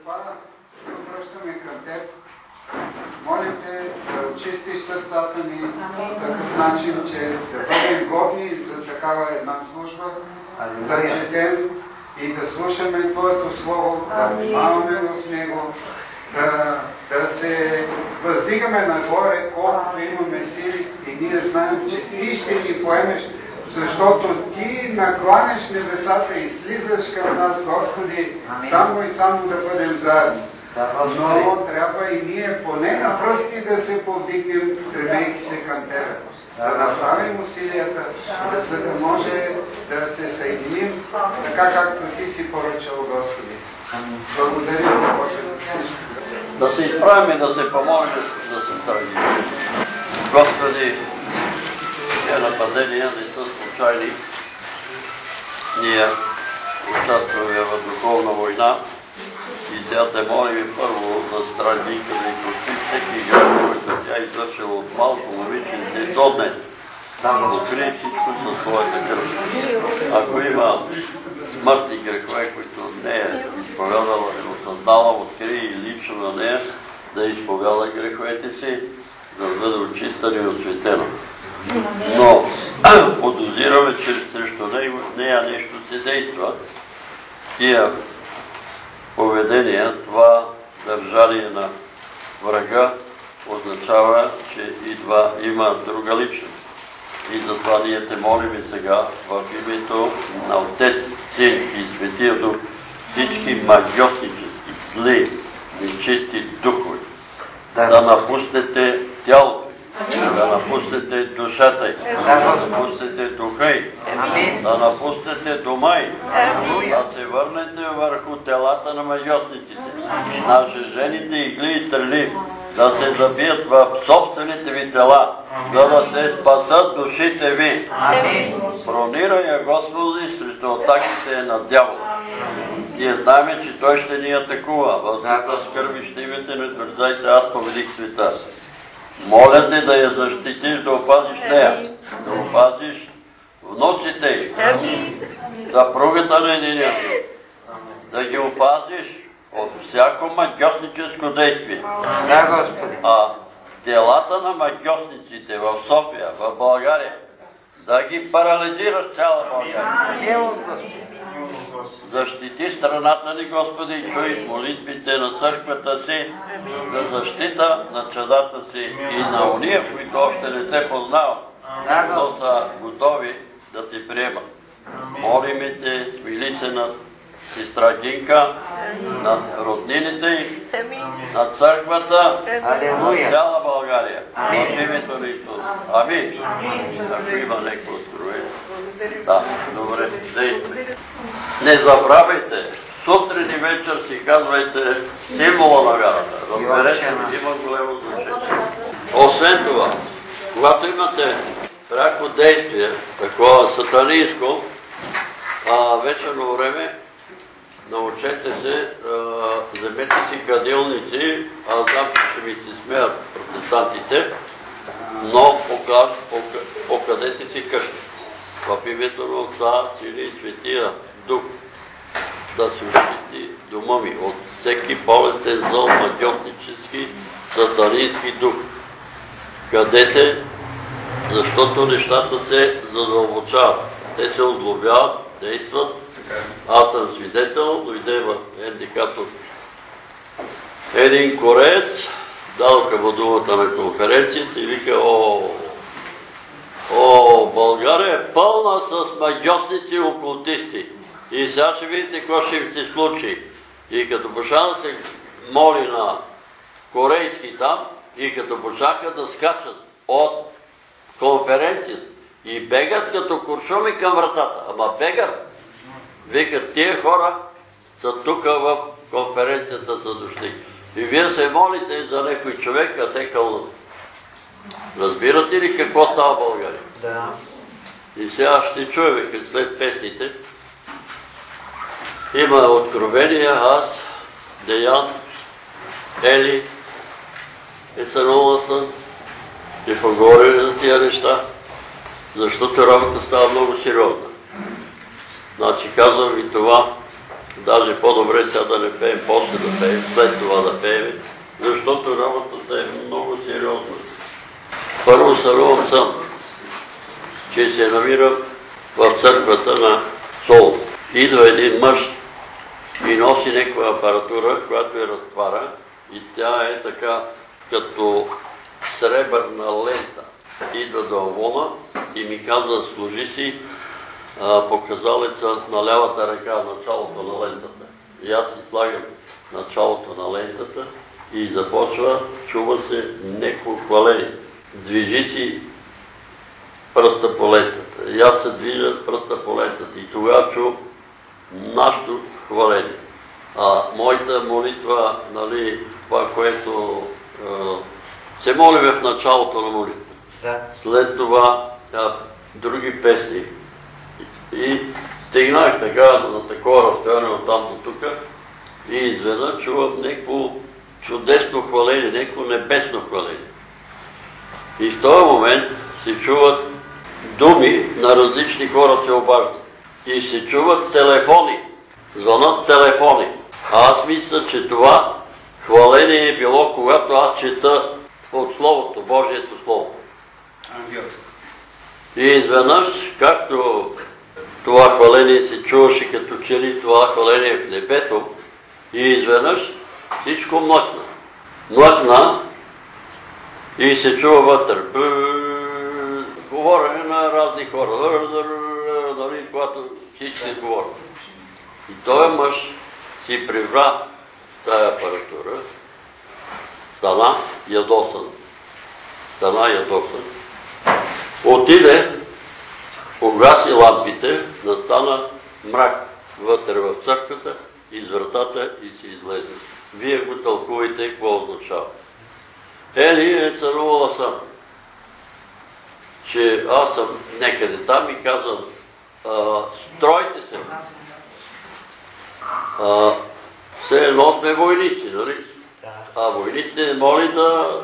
Затова се обръщаме към Теб. Молим Те да очистиш сърцата ни по такъв начин, че да бъдем годни за такава една служба, да четем и да слушаме Твоето Слово, да внимаваме в Него, да, да се въздигаме нагоре, колкото имаме сили. И ние знаем, че Ти ще ни поемеш, защото Ти накланяш небесата и слизаш към нас, Господи, само и само да бъдем заедно. Но трябва и ние поне на пръсти да се повдигнем, стремейки се към Тебе. Да направим усилията, да, за да може да се съединим, така както Ти си поръчал, Господи. Благодаря, Боже, за всичко. Да се изправим и да се помолим да се тръгнем. Господи, тия нападения не случайни. Ние участваме в духовна война и сега те молим първо за страни, като и прости всеки град, който тя извършила от малко момиченце до днес. Да покрие всичко със своята кръв. Ако има смъртни грехове, които не е изповядала или осъзнала, открие и лично на нея да изповяда греховете си, за да бъде очистена и осветена. Но подозираме, че срещу нея нещо се действа. Тия поведения, това държание на врага означава, че идва, има друга личност. И затова ние те молим и сега в името на Отец, Син и Светия Дух всички магиотнически, зли, нечисти духове да напуснете тялото да напуснете душата й, да напуснете духа й, да напуснете дома й, да се върнете върху телата на майотниците, на жените игли и стрели, да се забият в собствените ви тела, за да се спасат душите ви. Пронирай я, Господи, срещу атаките на дявола. Ние знаем, че той ще ни атакува. В света скърби ще имате, не твърдайте, аз победих света. Моля те да я защитиш, да опазиш нея, да опазиш внуците й, съпругата на единия да ги опазиш от всяко магиосническо действие. Да, Господи. А делата на магиосниците в София, в България, да ги парализираш цяла България. Защити страната ни, Господи, и чуй молитвите на църквата си за защита на чадата си и на уния, които още не те познават, но са готови да ти приемат. Молиме те, смили се над сестра Гинка, над роднините й, над църквата, над цяла България. В името на Исус. Амин. Ако има някакво откровение. Да, добре, действайте. Не забравяйте, сутрин и вечер си казвайте символа на вярата. Разберете ми, има голямо значение. Освен това, когато имате пряко действие, такова сатанинско, а, вечерно време, научете се, вземете си кадилници, аз знам, че ще ми се смеят протестантите, но пока- пока- покадете си къща. В името на Отца, Сина и Светия Дух, да се очисти дома ми от всеки болестен зъл, магиотнически, сатанински дух. Къдете, защото нещата се задълбочават. Те се оглобяват, действат. Аз съм свидетел, дойде в Ендикатор един кореец, дадоха му думата на конференцията и вика, о, България е пълна с магиосници и окултисти. И сега ще видите какво ще им се случи. И като да се моли на корейски там, и като почнаха да скачат от конференцията и бегат като куршуми към вратата. Ама бегат. Викат, тия хора са тук в конференцията са дошли. И вие се молите за някой човек, а те кълнат. Разбирате ли какво става в България? Да. И сега ще чуем след песните. Има откровения, аз, Деян, Ели, и сънувал съм и поговорили за тия неща, защото работа става много сериозна. Значи казвам ви това, Даже по-добре сега да не пеем, после да пеем, след това да пеем, защото работата е много сериозна. Първо сънувам сън, че се намирам в църквата на Сол. Идва един мъж и носи някаква апаратура, която е разтвара и тя е така като сребърна лента. Идва до Авона и ми казва, служи си показалеца на лявата ръка, началото на лентата. И аз слагам началото на лентата и започва, чува се неко хваление. Движи си пръста по лентата. И аз се движа пръста по лентата. И тогава чу нашето хваление. А моята молитва, нали, това, което е, се молиме в началото на молитва. Да. След това а, други песни. И стигнах така на такова разстояние от там до тук и изведнъж чувам някакво чудесно хваление, някакво небесно хваление. И в този момент се чуват думи на различни хора се обаждат. И се чуват телефони, звънат телефони. А аз мисля, че това хваление е било, когато аз чета от Словото, Божието Слово. Ангелско. И изведнъж, както това хваление се чуваше като че ли това хваление в небето, и изведнъж всичко млъкна. Млъкна и се чува вътре. Говорене на разни хора, нали, когато всички говорят. И този мъж си прибра тая апаратура, стана ядосан, стана ядосан, отиде, погаси лампите, настана мрак вътре в църквата, из вратата и си излезе. Вие го тълкувайте какво означава. Ели е сънувала съм, че аз съм некъде там и казвам, стройте се. А, все едно сме войници, нали? А войниците не моли да,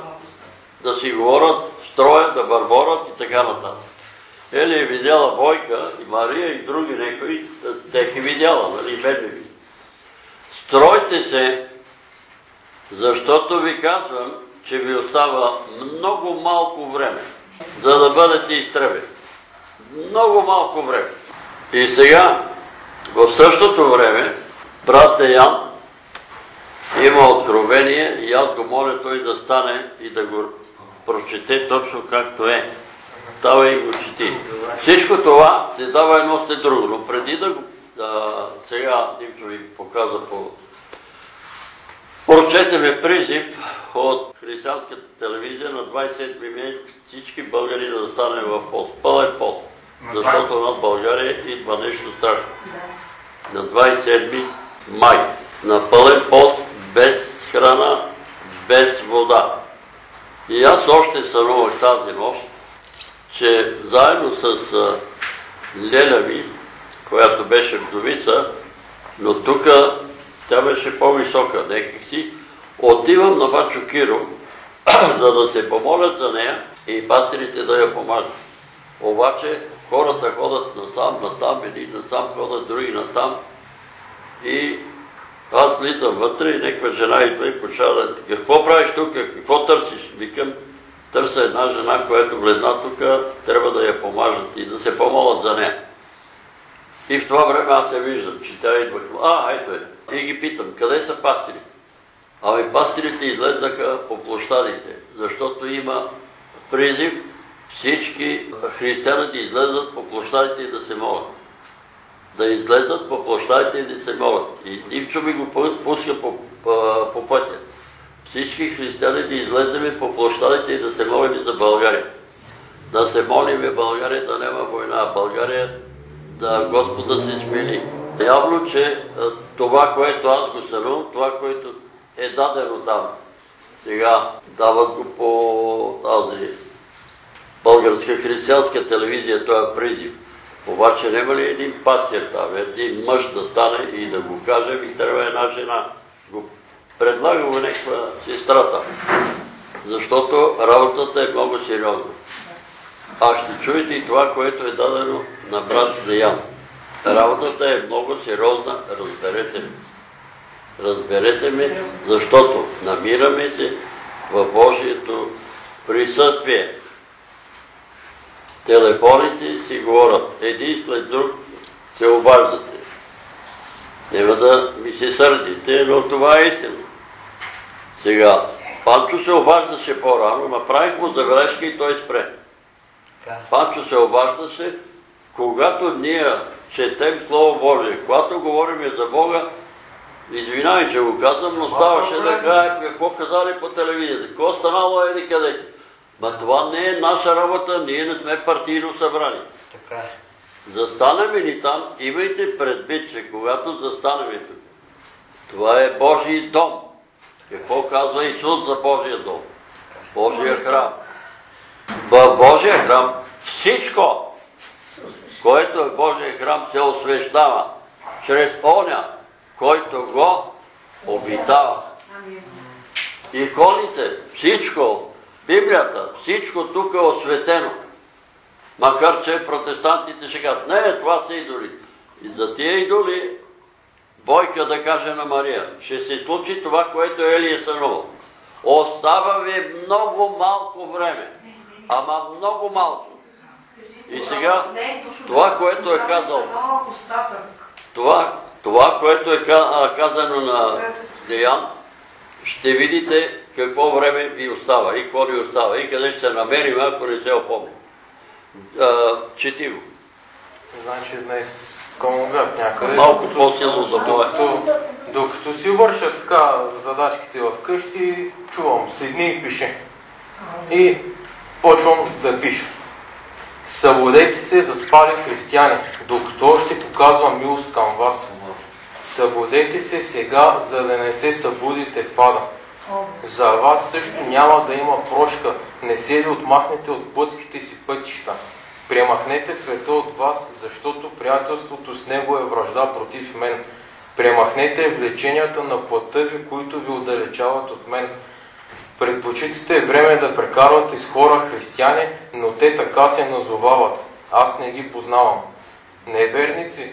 да си говорят, строят, да бърборят и така нататък. Ели е видяла Бойка и Мария и други некои, те ги видяла, нали, бедни ви. Стройте се, защото ви казвам, че ви остава много малко време, за да бъдете изтребени. Много малко време. И сега, в същото време, брат Деян има откровение и аз го моля той да стане и да го прочете точно както е. Става и го чети. Всичко това се дава едно след друго, но преди да го... сега Димчо ви показа по... Прочетеме призив от християнската телевизия на 27 месец всички българи да застанем в пост. Пълен пост. Защото над България идва нещо страшно. На 27 май. На пълен пост без храна, без вода. И аз още сънувах тази нощ, че заедно с Леля ми, която беше вдовица, но тук тя беше по-висока си, отивам на Бачо Киро, за да се помолят за нея и пастирите да я помагат. Обаче хората ходят насам, насам, едни насам ходят, други насам и аз влизам вътре и някаква жена идва и почва да... Какво правиш тук? Какво търсиш? Викам, търся една жена, която влезна тук, трябва да я помажат и да се помолят за нея. И в това време аз се виждам, че тя идва. А, ето е. И ги питам, къде са пастирите? Ами пастирите излезнаха по площадите, защото има призив всички християни да излезат по площадите и да се молят да излезат по площадите и да се молят. И Ивчо ми го пуска по, по, по пътя. Всички християни да излеземе по площадите и да се молим за България. Да се молим България да няма война, България да Господа се смели. Явно, че това, което аз го сънувам, това, което е дадено там, сега дават го по тази българска християнска телевизия, това е призив. Обаче няма ли един пастир там, един мъж да стане и да го каже, ми трябва една жена. Го предлага го някаква сестра там. Защото работата е много сериозна. А ще чуете и това, което е дадено на брат Деян. Работата е много сериозна, разберете ме. Разберете ме, защото намираме се в Божието присъствие. Телефоните си говорят, един след друг се обаждате. Няма да ми се сърдите, но това е истина. Сега, Панчо се обаждаше по-рано, направих му забележка и той спре. Панчо се обаждаше, когато ние четем Слово Божие, когато говорим за Бога, извинявай, че го казвам, но ставаше да кажа какво казали по телевизията, какво станало къде си. Ма това не е наша работа, ние не сме партийно събрани. Така е. Застанеме ли там, имайте предвид, че когато застанеме тук, това е Божий дом. Какво казва Исус за Божия дом? Божия храм. В Божия храм всичко, което е Божия храм, се освещава чрез оня, който го обитава. Иконите, всичко, Библията, всичко тук е осветено. Макар, че протестантите ще кажат, не, това са идоли. И за тия идоли, Бойка да каже на Мария, ще се случи това, което Ели е сънувал. Остава ви много малко време. Ама много малко. И сега, това, което е казал, това, което е казано на Деян, ще видите какво време ви остава и какво ни остава и къде ще се намерим, ако не се опомним. Чети го. Значи днес комунгат някъде. Малко по-силно за. Докато, докато си върша така задачките в къщи, чувам, седни и пише. И почвам да пиша. Събудете се, заспали християни, докато ще показвам милост към вас. Събудете се сега, за да не се събудите в ада. За вас също няма да има прошка. Не се ли отмахнете от пътските си пътища. Премахнете света от вас, защото приятелството с него е връжда против мен. Премахнете влеченията на плътта ви, които ви отдалечават от мен. Предпочитате време да прекарвате с хора християни, но те така се назовават. Аз не ги познавам. Неверници,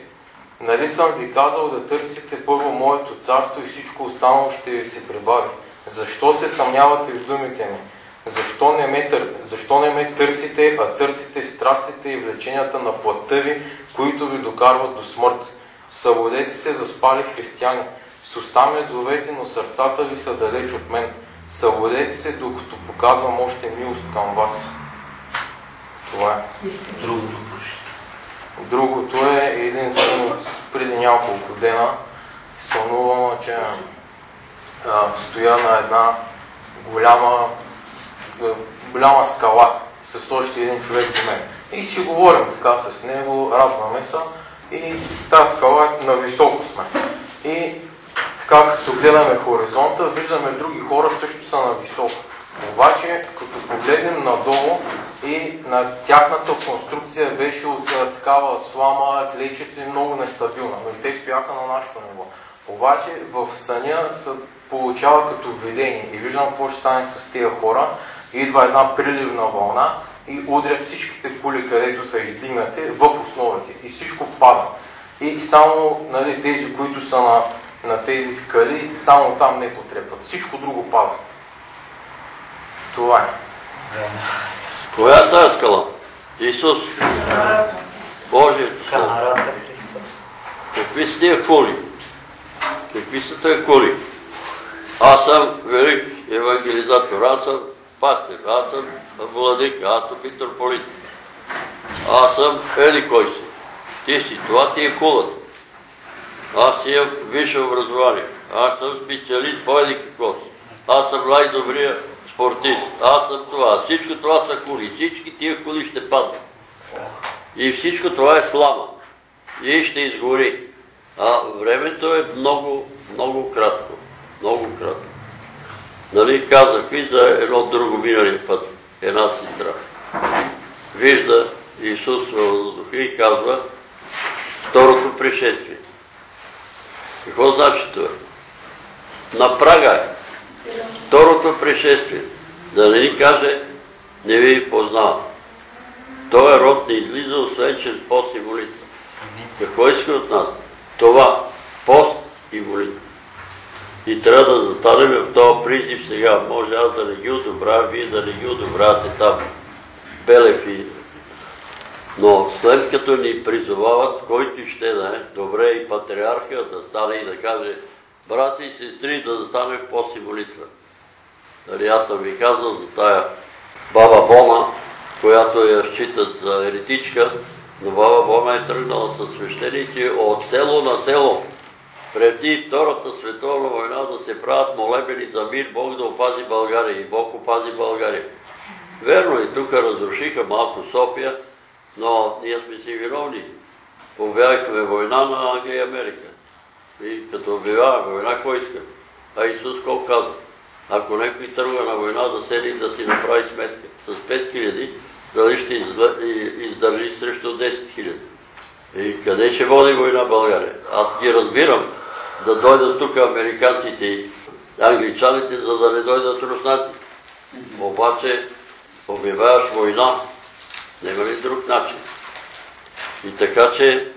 нали съм ви казал да търсите първо моето царство и всичко останало ще ви се прибави. Защо се съмнявате в думите ми? Защо не, ме. Защо не ме търсите, а търсите страстите и влеченията на плътта ви, които ви докарват до смърт? Събудете се, заспали християни. С уста ме зовете, но сърцата ви са далеч от мен. Събудете се, докато показвам още милост към вас. Това е. Другото Другото е един сън от преди няколко дена. Сънувам, че а, стоя на една голяма, голяма скала с още един човек до мен. И си говорим така с него, радваме се и тази скала е на високо сме. И така като гледаме хоризонта, виждаме други хора също са на високо. Обаче, като погледнем надолу и на тяхната конструкция беше от такава слама, клечица и много нестабилна, но и те стояха на нашето ниво. Обаче в съня се получава като видение и виждам какво ще стане с тези хора. Идва една приливна вълна и удря всичките кули, където са издигнати, в основите и всичко пада. И само нали, тези, които са на, на тези скали, само там не потрепват. Всичко друго пада. Това е. Коя е тази скала? Исус. Божието Слово. Камарата Христос. Какви са тия кули? Какви са тия кули? Аз съм велик евангелизатор, аз съм пастир, аз съм владик, аз съм митрополит. Аз съм еди кой си. Ти си, това ти е кулата. Аз имам висше образование. Аз съм специалист по еди какво си. Аз съм най-добрия спортист. Аз съм това. Всичко това са кули. Всички тия кули ще паднат. И всичко това е слама. И ще изгори. А времето е много, много кратко. Много кратко. Нали казах ви за едно друго миналия път. Една сестра. Вижда Исус във въздуха и казва второто пришествие. Какво значи това? На прага е. Второто пришествие. Да не ни каже, не ви познавам. Той род не излиза, освен чрез пост и молитва. Какво иска от нас? Това, пост и молитва. И трябва да застанем в този призив сега. Може аз да не ги одобря, вие да не ги одобрявате там. Белев и... Но след като ни призовават, който ще да е, добре и патриарха да стане и да каже, брати и сестри, да застане в пост молитва. Дали аз съм ви казал за тая баба Бона, която я считат за еретичка, но баба Бона е тръгнала с свещеници от село на село. Преди Втората световна война да се правят молебени за мир, Бог да опази България и Бог опази България. Верно и тук разрушиха малко София, но ние сме си виновни. Обявихме война на Англия и Америка. И като обявяваме война, кой иска? А Исус колко казва? Ако някой тръгва на война да седи да си направи сметка с 5000, дали ще издържи срещу 10 000. И къде ще води война България? Аз ги разбирам да дойдат тук американците и англичаните, за да не дойдат руснаци. Обаче обявяваш война, няма ли друг начин? И така че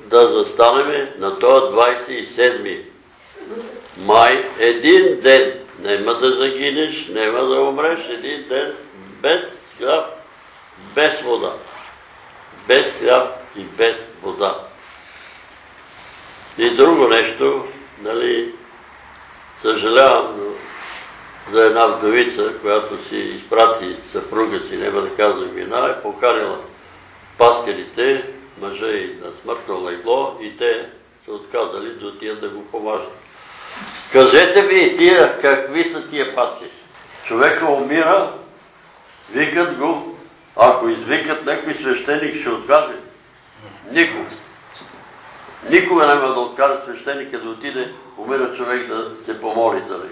да застанеме на този 27 май един ден. Нема да загинеш, нема да умреш един ден без хляб, без вода. Без хляб и без вода. И друго нещо, нали, съжалявам за една вдовица, която си изпрати съпруга си, няма да казвам вина, е поканила пастирите, мъжа и на смъртно легло и те са отказали да отидат да го помажат. Кажете ми тия, какви са тия пастири? Човека умира, викат го, ако извикат някой свещеник, ще откаже. Никога. Никога няма да откаже свещеника да отиде, умира човек да се помоли за.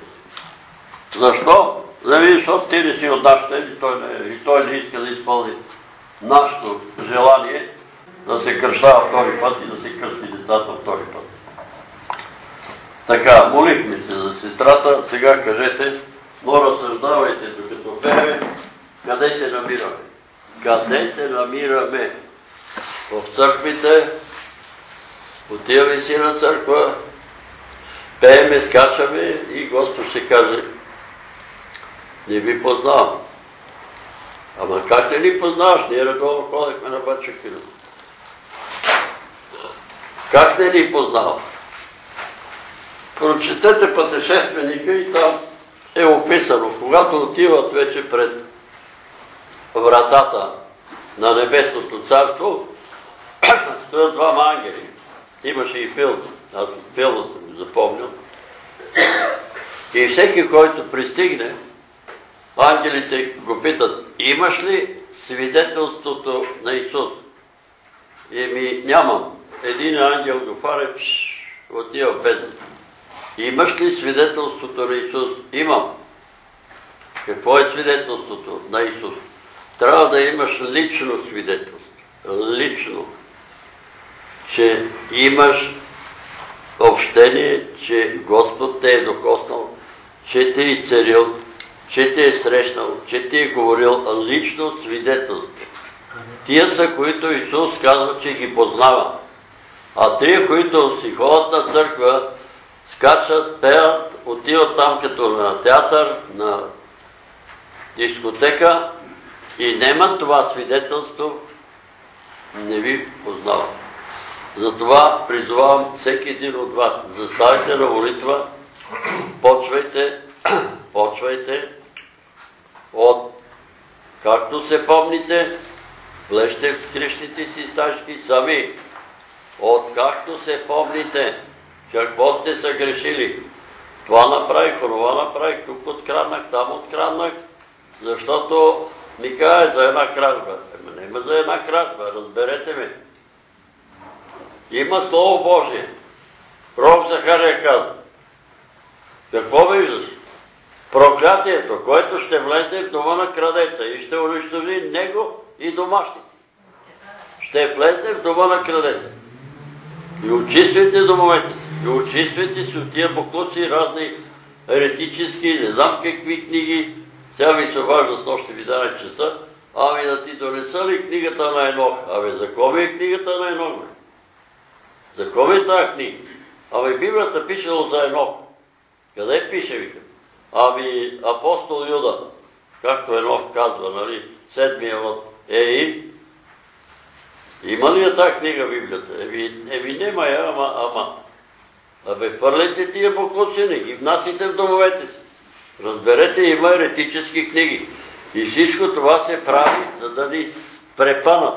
Защо? Зави, защото ти не си от той не, и той не иска да изпълни нашето желание да се кръщава втори път и да се кръсти децата втори път. Така, молихме се за сестрата, сега кажете, но разсъждавайте докато пеем, къде се намираме. Къде се намираме? В църквите, отиваме си на църква, пееме, скачаме и Господ ще каже, не ви познавам. Ама как не ни познаваш? Ние редовно ходихме на Бачакина. Как не ни познавам? Прочетете пътешественика и там е описано. Когато отиват вече пред вратата на Небесното царство, стоят двама ангели. Имаше и филм. Аз от филма съм запомнил. И всеки, който пристигне, ангелите го питат, имаш ли свидетелството на Исус? Еми, нямам. Един ангел го фаре, отива бездната. Имаш ли свидетелството на Исус? Имам. Какво е свидетелството на Исус? Трябва да имаш лично свидетелство. Лично. Че имаш общение, че Господ те е докоснал, че те е изцелил, че те е срещнал, че те е говорил лично свидетелство. Тия са, които Исус казва, че ги познава. А тия, които си ходят на църква, скачат, пеят, отиват там като на театър, на дискотека и немат това свидетелство, не ви познавам. Затова призовавам всеки един от вас, заставайте на молитва, почвайте, почвайте от, както се помните, влезте в скришните си стачки сами, от както се помните, какво сте съгрешили. Това направих, онова направих, тук откраднах, там откраднах, защото ми каже за една кражба. Ема нема за една кражба, разберете ме. Има Слово Божие. Пророк Захария каза. Какво виждаш? Проклятието, което ще влезе в дома на крадеца и ще унищожи него и домашните. Ще влезе в дома на крадеца. И очиствайте домовете си. И очиствайте си от тия буклуци, разни еретически, не знам какви книги. Сега ми се обажда с нощи ви дане часа. Ами да ти донеса ли книгата на Енох? Абе, за кого ми е книгата на Енох? За кого е тази книга? Ами Библията пишело за Енох. Къде пише, вика? Ами апостол Юда, както Енох казва, нали, седмия от Еи, има ли я тази книга Библията? Еми, еми нема я, ама, ама. Абе, хвърляйте тия буклуци, ги внасите в домовете си. Разберете, има еретически книги. И всичко това се прави, за да ни препънат.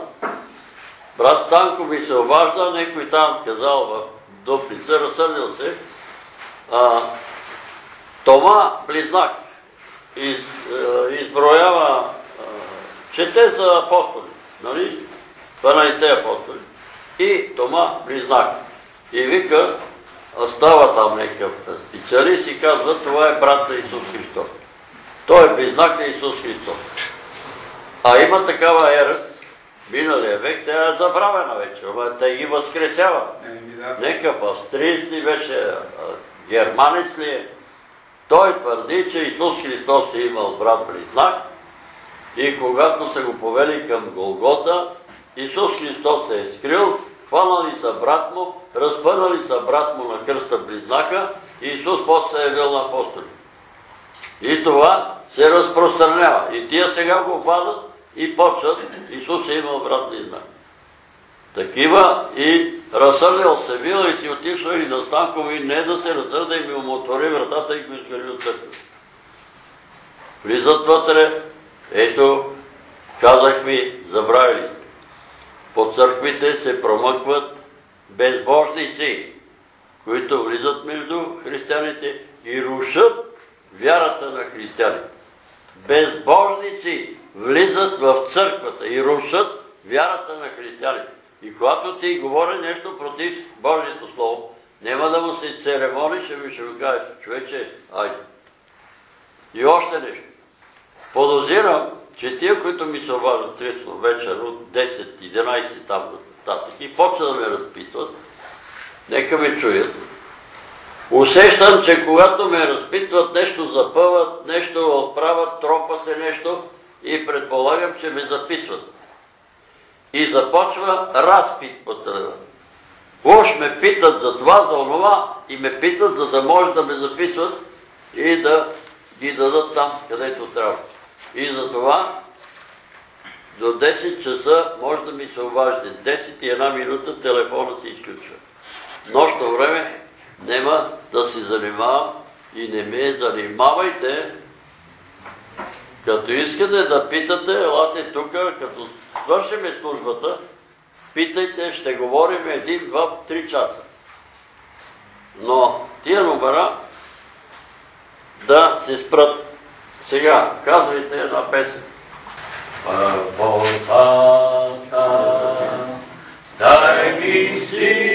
Брат Станко ми се обажда, някой там казал в Дупница, разсърдил се. Тома Близнак из, е, изброява, е, чете за апостоли, нали? 12 апостоли. И Тома Близнак. И вика, става там някакъв специалист и казва, това е брат на Исус Христос. Той е близнак на Исус Христос. А има такава ерес, миналия век, тя е забравена вече, ама те ги възкресява. Еми, да. Некъв австриец ли беше, германец ли е? Той твърди, че Исус Христос е имал брат близнак и когато са го повели към Голгота, Исус Христос се е скрил, хванали са брат му, разпънали са брат му на кръста близнака и Исус после се е явил на апостоли. И това се разпространява. И тия сега го хванат и почват. Исус е имал брат близнак. Такива и разсърдил се бил и си отишъл и на Станкови не да се разсърда и ми умотвори вратата и го изкари от. Влизат вътре, ето, казах ми, забравили сте. По църквите се промъкват безбожници, които влизат между християните и рушат вярата на християните. Безбожници влизат в църквата и рушат вярата на християните. И когато ти говори нещо против Божието Слово, няма да му се церемониш, ами ще му кажеш, човече, айде. И още нещо. Подозирам, че тия, които ми се обаждат средство вечер от 10-11 там нататък и почва да ме разпитват, нека ме чуят. Усещам, че когато ме разпитват, нещо запъват, нещо отправят, тропа се нещо и предполагам, че ме записват. И започва разпит по телефона. Уж ме питат за това, за онова и ме питат, за да може да ме записват и да ги дадат там, където трябва. И за това до 10 часа може да ми се обаждате. 10 и една минута телефона се изключва. Нощно време нема да си занимавам и не ме занимавайте. Като искате да питате, елате тук, като свършиме службата, питайте, ще говорим един, два, три часа. Но тия номера да се спрат. Сега, казвайте една песен. Първотата, дай ми сили,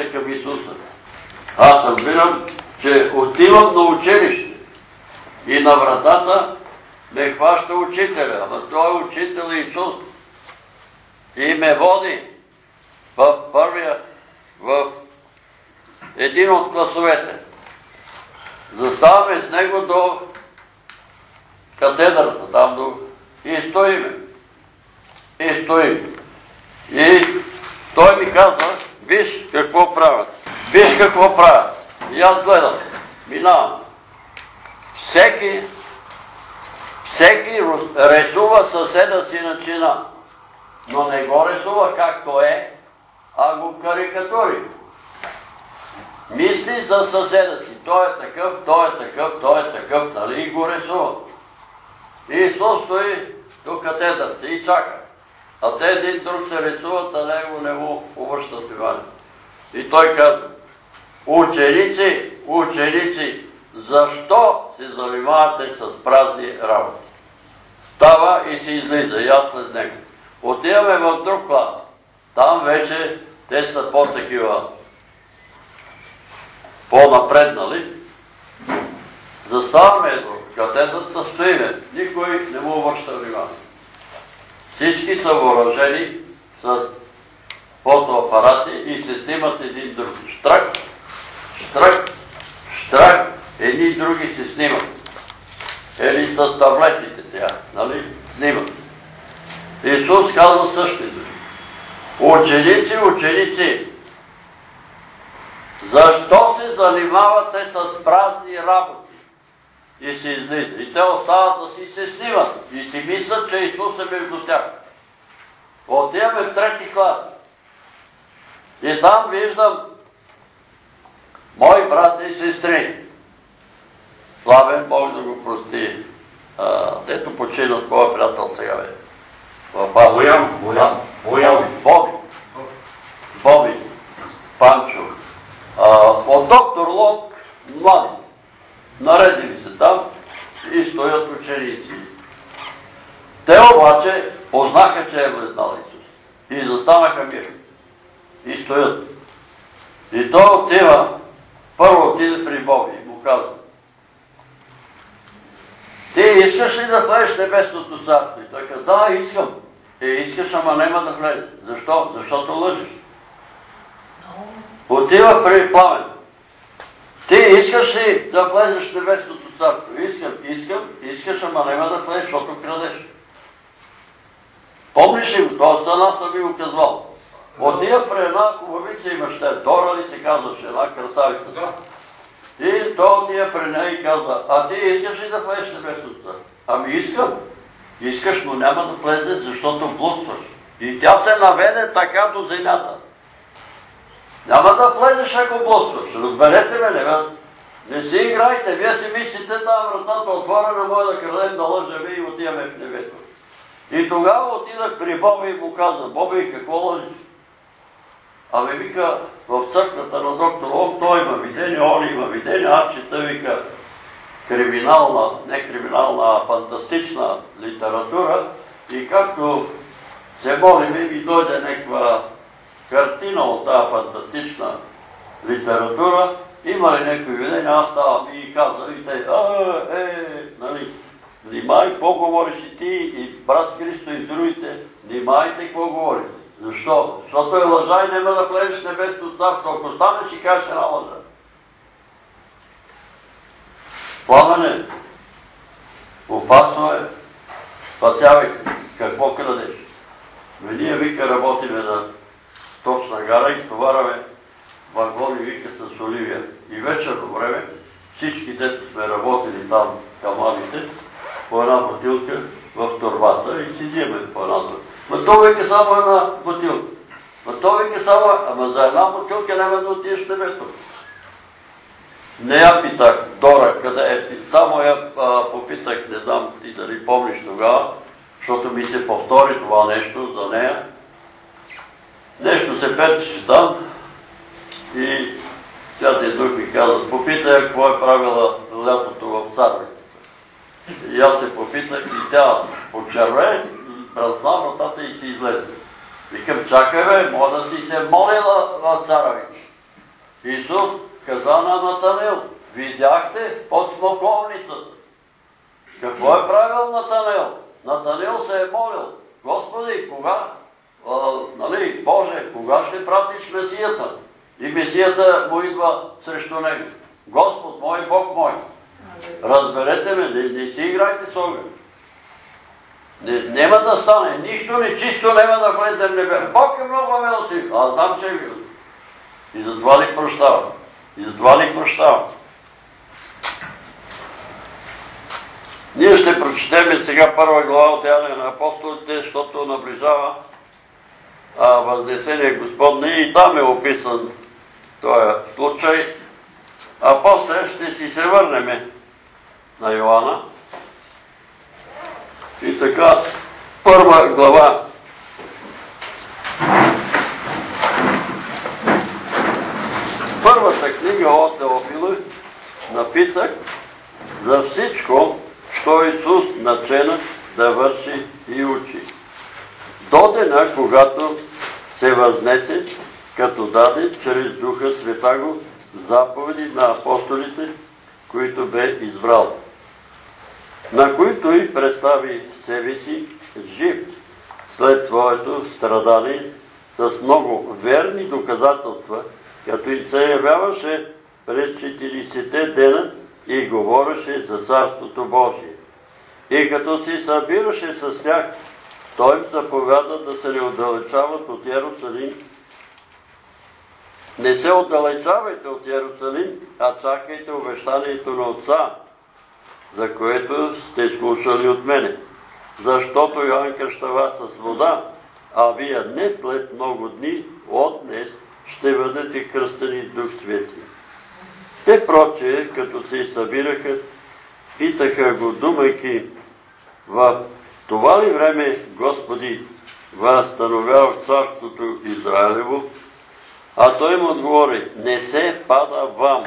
пътя към Исуса. Аз разбирам, че отивам на училище и на вратата ме хваща учителя, ама той учител е Исус. И ме води в първия, в един от класовете. Заставаме с него до катедрата, там до... И стоиме. И стоим. И той ми казва, виж какво правят. Виж какво правят. И аз гледам. Минавам. Всеки, всеки рисува съседа си начина. Но не го рисува както е, а го карикатури. Мисли за съседа си. Той е такъв, той е такъв, той е такъв, нали? И го рисува. И Исус стои до катедрата и чака. А те един друг се рисуват, а него не му обръщат внимание. И той казва, ученици, ученици, защо се занимавате с празни работи? Става и се излиза, и аз след него. Отиваме в друг клас. Там вече те са по-такива, по-напреднали. Заставаме до катедрата, стоиме. Никой не му обръща внимание. Всички са въоръжени с фотоапарати и се снимат един друг. Штрак, штрак, штрак, едни и други се снимат. Или с таблетите сега, нали? Снимат. Исус казва същото. Ученици, ученици, защо се занимавате с празни работи? И се излиза. И те остават да си се снимат. И си мислят, че Исус е между тях. Отиваме в трети клас. И там виждам мои брати и сестри. Славен Бог да го прости. А, дето почина твоя приятел сега бе. В. Боян, Боян, Боян. Боби. Боби. Панчо. А, от доктор Лок, млади. Наредили се там и стоят ученици. Те обаче познаха, че е влезнал Исус. И застанаха мирно. И стоят. И той отива, първо отиде при Боби и му казва, ти искаш ли да влезеш небесното царство? И той каза, да, искам. Е, искаш, ама няма да влезе. Защо? Защото лъжеш. Отива при пламен. Ти искаш ли да влезеш в небесното царство? Искам, искам, искаш, ама няма да влезеш, защото крадеш. Помниш ли го? Това за нас съм ви го казвал. Отива при една хубавица имаше, Дора ли се казваше, една красавица. Да. И той отива при нея и казва, а ти искаш ли да влезеш в небесното царство? Ами искам. Искаш, но няма да влезе, защото блудстваш. И тя се наведе така до земята. Няма да влезеш, ако блудстваш. Разберете ме, не, не си играйте. Вие си мислите, тази вратата отворена, може да крадем да лъжеме и отиваме в небето. И тогава отидах при Боби и му казвам, Боби, какво лъжиш? Ами вика, в църквата на доктор Он, той има видение, он има видение, аз чета, вика, криминална, не криминална, а фантастична литература и както се молим и дойде някаква картина от тази фантастична литература, има ли някакви видения, аз ставам и казвам и те, а, е, нали, внимай, какво говориш и ти, и брат Христо, и другите, внимайте какво говорите. Защо? Защото е лъжа и няма да влезеш в небесното царство. Ако станеш и кажеш една лъжа. Пламене, опасно е, спасявай какво крадеш. Ме ние вика работиме на точна гара и стовараме вагони вика с Оливия. И вечерно време всички дето сме работили там каманите, по една бутилка в турбата и си вземе по една. Ма то вика само една бутилка. Ма то вика само, ама за една бутилка няма да отидеш в небето. Не я питах, Дора, къде е? Само я попитах, не знам ти дали помниш тогава, защото ми се повтори това нещо за нея. Нещо се петеше там и Святия Дух ми каза, попитай какво е правила лятото в царвицата. И аз се попитах и тя почерве, празна вратата и си излезе. Викам, чакай бе, може да си се молила в царавица. Исус каза на Натанел, видяхте под смоковницата. Какво е правил Натанел? Натанел се е молил. Господи, кога? Нали, Боже, кога ще пратиш Месията? И Месията му идва срещу него. Господ мой, Бог мой. Разберете ме, не, не си играйте с огън. Не, няма да стане, нищо нечисто няма да влезе в небе. Бог е много милостив, аз знам, че е милостив. И затова ли прощавам. И затова ли прощавам. Ние ще прочетем сега първа глава от Яна на апостолите, защото наближава а, Възнесение Господне и там е описан този случай. А после ще си се върнем на Йоанна. И така, първа глава. Първата книга от Теофила написах за всичко, що Исус начена да върши и учи. До дена, когато се възнесе, като даде чрез Духа Святаго заповеди на апостолите, които бе избрал на които и представи себе си жив след своето страдание с много верни доказателства, като и се явяваше през 40-те дена и говореше за Царството Божие. И като си събираше с тях, той им заповяда да се не отдалечават от Ярусалим. Не се отдалечавайте от Ярусалим, а чакайте обещанието на Отца, за което сте слушали от мене. Защото Йоанн кръщава с вода, а вие днес след много дни от днес ще бъдете кръстени Дух Свети. Те проче, като се събираха, питаха го, думайки, в това ли време, Господи, възстановява царството Израилево? А той му отговори, не се пада вам,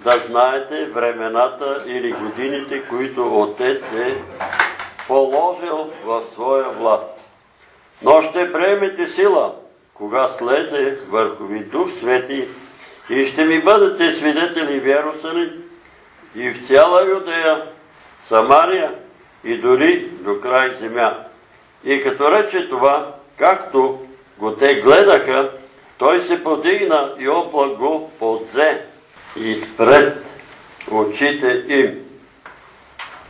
да знаете времената или годините, които Отец е положил в своя власт. Но ще приемете сила, кога слезе върху ви Дух Свети и ще ми бъдете свидетели в Ярусалим и в цяла Юдея, Самария и дори до край земя. И като рече това, както го те гледаха, той се подигна и облак го подзе изпред очите им.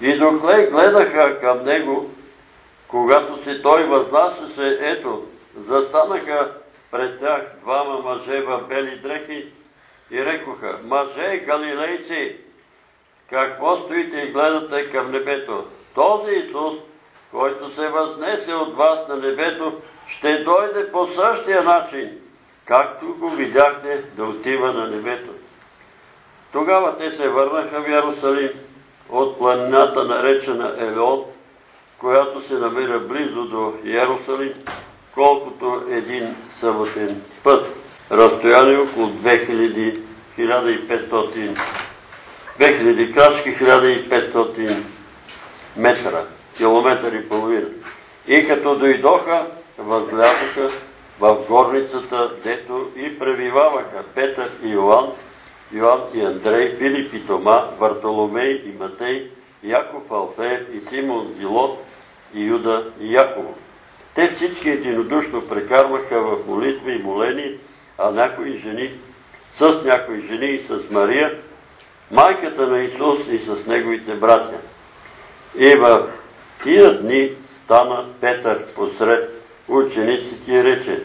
И докле гледаха към него, когато се той възнасяше, ето, застанаха пред тях двама мъже в бели дрехи и рекоха, мъже галилейци, какво стоите и гледате към небето? Този Исус, който се възнесе от вас на небето, ще дойде по същия начин, както го видяхте да отива на небето. Тогава те се върнаха в Ярусалим от планината наречена Елеот, която се намира близо до Ярусалим, колкото един съботен път. Разстояние около 2000, 1500, 2000 крачки, 1500 метра, километър и половина. И като дойдоха, възгледаха в горницата, дето и пребиваваха Петър и Йоан, Йоан и Андрей, Филип и Тома, Вартоломей и Матей, Яков Алфеев и Симон Зилот и Юда и Яково. Те всички единодушно прекарваха в молитви и молени, а някои жени, с някои жени и с Мария, майката на Исус и с неговите братя. И в тия дни стана Петър посред учениците и рече,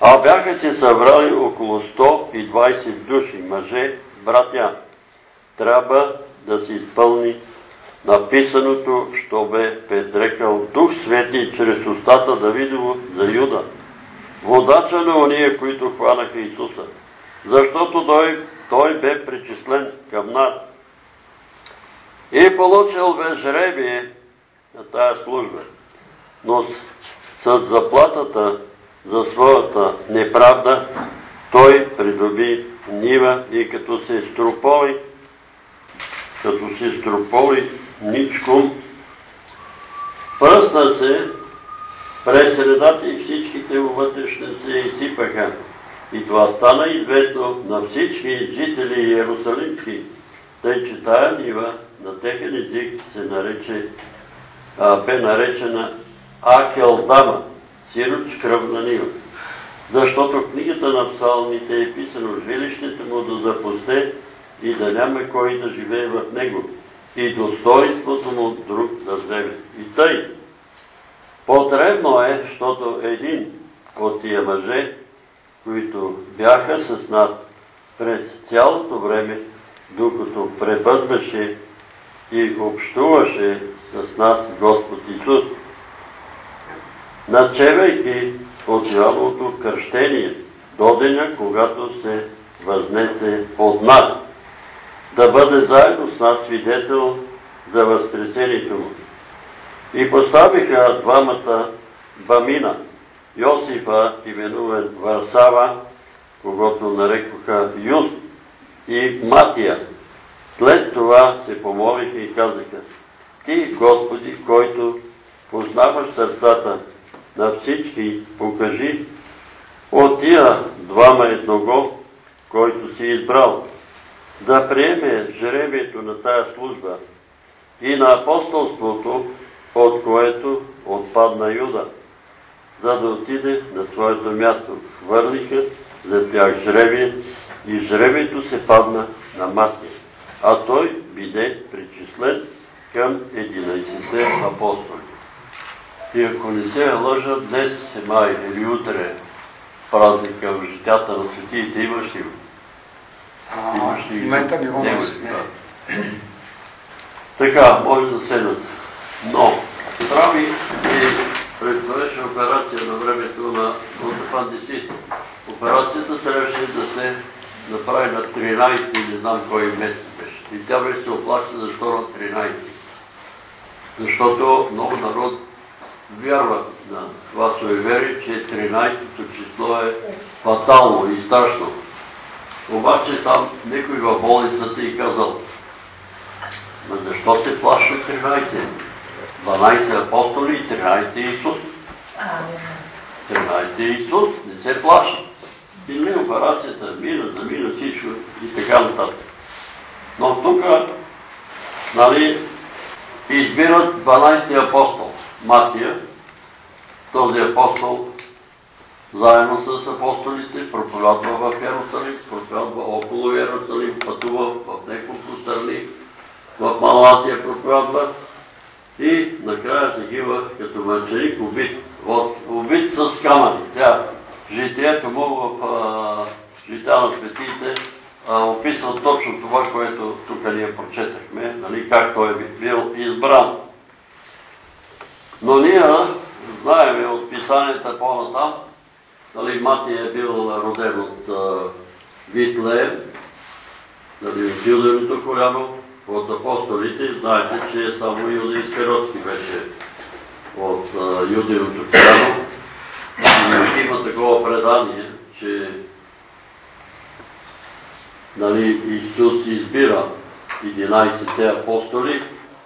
а бяха се събрали около 120 души, мъже, братя. Трябва да се изпълни написаното, що бе предрекал Дух Свети чрез устата Давидово за Юда, водача на ония, които хванаха Исуса, защото той, бе причислен към нас. И получил бе жребие на тая служба, но с заплатата за своята неправда той придоби нива и като се строполи, като се строполи ничком, пръсна се през средата и всичките му вътрешни се изсипаха. И това стана известно на всички жители Иерусалимски, тъй че тая нива на техен език се нарече, а, бе наречена Акелдама, сироч кръвна нива. Защото в книгата на псалмите е писано жилището му да запусте и да няма кой да живее в него и достоинството му друг да вземе. И тъй, потребно е, защото един от тия мъже, които бяха с нас през цялото време, докато пребъдваше и общуваше с нас Господ Исус, начевайки от Йоанното кръщение до деня, когато се възнесе от нас, да бъде заедно с нас свидетел за възкресението му. И поставиха двамата Бамина, Йосифа, именуван Варсава, когато нарекоха Юст, и Матия. След това се помолиха и казаха, Ти, Господи, който познаваш сърцата на всички, покажи от тия двама едного, който си избрал, да приеме жребието на тая служба и на апостолството, от което отпадна Юда, за да отиде на своето място. Хвърлиха за тях жребие и жребието се падна на Матия, а той биде причислен към 11 апостоли. И ако не се лъжа, днес май или утре празника в житята на светиите, имаш ли го? В момента не го. Така, може да седат. Но, прави и предстоеше операция на времето на апандисит. Операцията трябваше да се направи на 13 не знам кой месец. И тя се оплаща защо на 13. Защото много народ вярва на това суеверие, че 13-то число е фатално и страшно. Обаче там някой в болницата и казал, Ма защо се плаща 13? 12 апостоли и 13 Исус. 13 Исус не се плаща. И не операцията, мина, замина всичко и така нататък. Но тук, нали, избират 12 апостол, Матия, този апостол заедно с апостолите, проповядва в Ярусалим, проповядва около Ярусалим, пътува в няколко страни, в Малазия проповядва и накрая се гива като мъченик убит. Вот, убит с камъни. Сега, житието му в а, жития на светиите а, описва точно това, което тук ние прочетахме, нали, как той е бил избран. Но ние знаем от писанията по-натам, нали, Матия е бил роден от а, Витлеем, нали, от Юденото коляно, от апостолите. Знаете, че само Юда Искаротски беше от а, Юденото коляно. Има такова предание, че нали, Исус избира 11-те апостоли,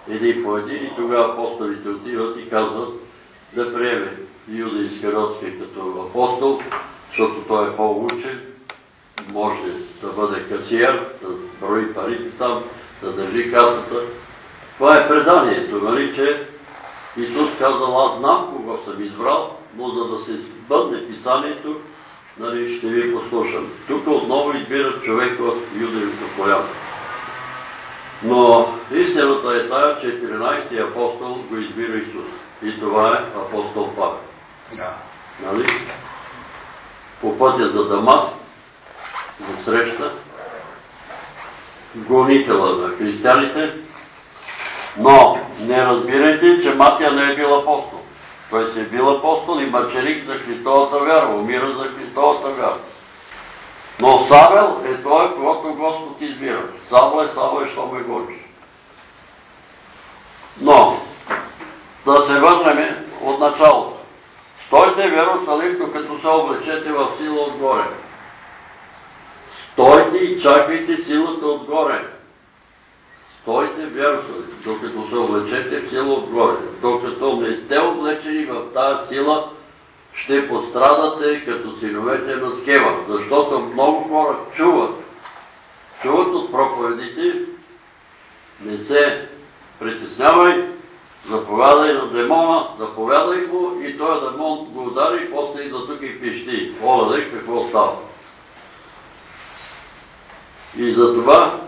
един по един, и тогава апостолите отиват и казват да приеме Юда Искаротски като апостол, защото той е по-учен, може да бъде касиер, да брои парите там, да държи касата. Това е преданието, нали, че Исус казал, аз знам кого съм избрал, но за да се бъдне писанието, нали, ще ви послушам. Тук отново избират човек от юдевото коляно. Но истината е тая, че 14-ти апостол го избира Исус. И това е апостол Павел. Да. Нали? По пътя за Дамаск го среща гонителя на християните, но не разбирайте, че Матия не е бил апостол. Той си е бил апостол и мъченик за Христовата вяра, умира за Христовата вяра. Но Савел е той, когато Господ избира. Савел е Савел, що ме гониш. Но, да се върнем от началото. Стойте в Иерусалим, докато се облечете в сила отгоре. Стойте и чакайте силата отгоре. Стойте в Иерусалим, докато се облечете в сила отгоре. Докато не сте облечени в тази сила, ще пострадате като синовете на Скева, защото много хора чуват, чуват от проповедите, не се притеснявай, заповядай на демона, заповядай го и той демон го удари после идва тук и пищи. Ола да какво става. И затова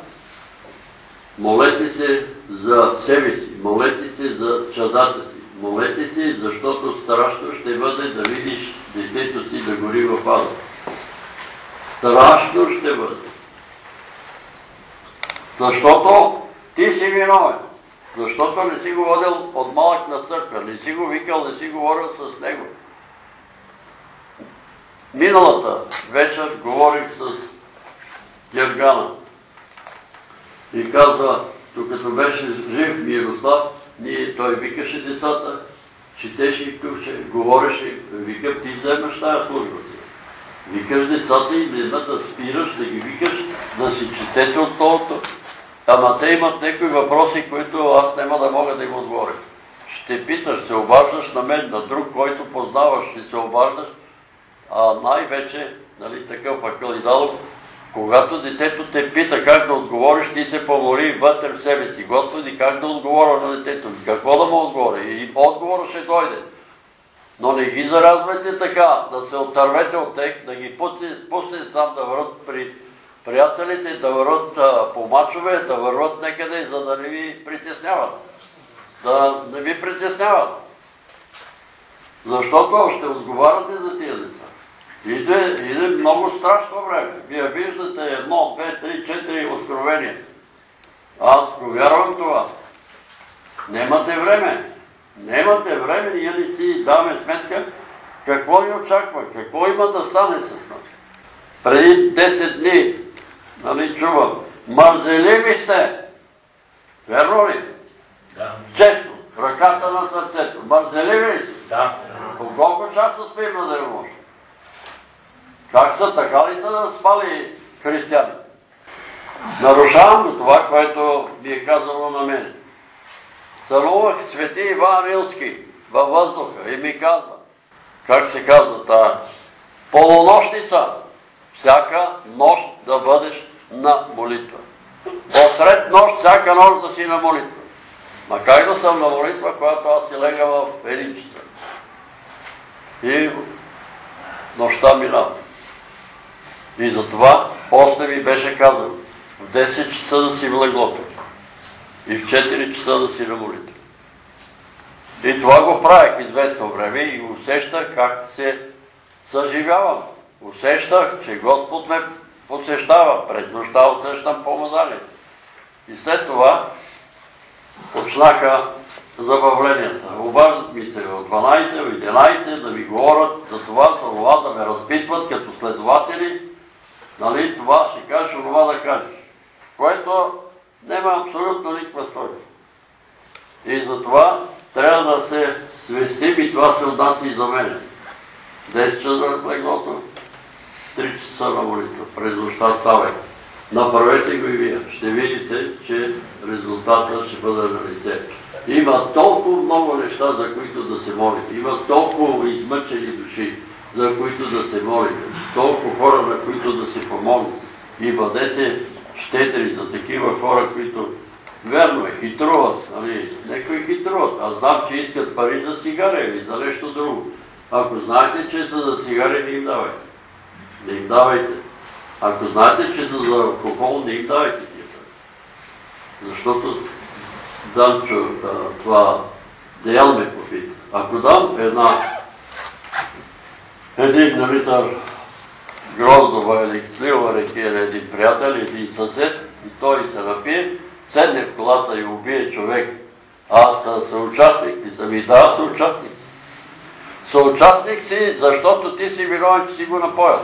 молете се за себе си, молете се за чадата си, молете се, защото страшно ще бъде да видиш детето си да гори в ада. Страшно ще бъде. Защото ти си виновен. Защото не си го водил от малък на църква, не си го викал, не си говорил с него. Миналата вечер говорих с Гергана и казва, докато беше жив Мирослав, ние, той викаше децата, четеше и пивше, говореше, викам, ти вземаш тая служба си. Викаш децата и да спираш, да ги викаш, да си четете от тото. Ама те имат някои въпроси, които аз няма да мога да им отговоря. Ще питаш, се обаждаш на мен, на друг, който познаваш, ще се обаждаш, а най-вече, нали, такъв Акалидалов, когато детето те пита как да отговориш, ти се помоли вътре в себе си. Господи, как да отговоря на детето? Какво да му отговоря? И отговорът ще дойде. Но не ги заразвайте така, да се отървете от тях, да ги пуснете там да върват при приятелите, да върват по мачове, да върват некъде, за да не ви притесняват. Да не ви притесняват. Защото ще отговаряте за тия деца. Иде, иде много страшно време. Вие виждате едно, две, три, четири откровения. Аз го вярвам това. Немате време. Немате време, ние не си даваме сметка какво ни очаква, какво има да стане с нас. Преди 10 дни, нали чувам, мързелими сте. Верно ли? Да. Честно, ръката на сърцето. Мързелими ли сте? Да. По колко часа спим на денонощ? Как са, така ли са спали християните? Нарушавам го това, което ми е казано на мен. Сънувах свети Иван Рилски във въздуха и ми казва, как се казва тая, полунощница, всяка нощ да бъдеш на молитва. Посред нощ, всяка нощ да си на молитва. Ма как да съм на молитва, когато аз си лега в един часа? И нощта минава. И затова после ми беше казано, в 10 часа да си в леглото и в 4 часа да си на молитва. И това го правих известно време и усещах как се съживявам. Усещах, че Господ ме посещава. През нощта усещам помазание. И след това почнаха забавленията. Обаждат ми се в 12, в 11 да ми говорят за това, за това, да ме разпитват като следователи. Нали, това ще кажеш, това да кажеш. Което няма абсолютно никаква стойност. И затова трябва да се свестим и това се отнася и за мен. 10 часа на леглото, 3 часа на молитва. През нощта ставайте. Направете го и вие. Ще видите, че резултатът ще бъде на лице. Има толкова много неща, за които да се молите. Има толкова измъчени души, за които да се молите. Толкова хора, на които да се помогнат. И бъдете щедри за такива хора, които верно е, хитруват. Нали? Некои хитруват. Аз знам, че искат пари за цигари или за нещо друго. Ако знаете, че са за цигари, не им давайте. Не им давайте. Ако знаете, че са за алкохол, не им давайте тия пари. Защото Данчо това Деял ме попита. Ако дам една един литър гроздова или слива рекия на един приятел, един съсед, и той се напие, седне в колата и убие човек. Аз съм съучастник и съм и да, съучастник. Съучастник си, защото ти си виновен, че си го напоял.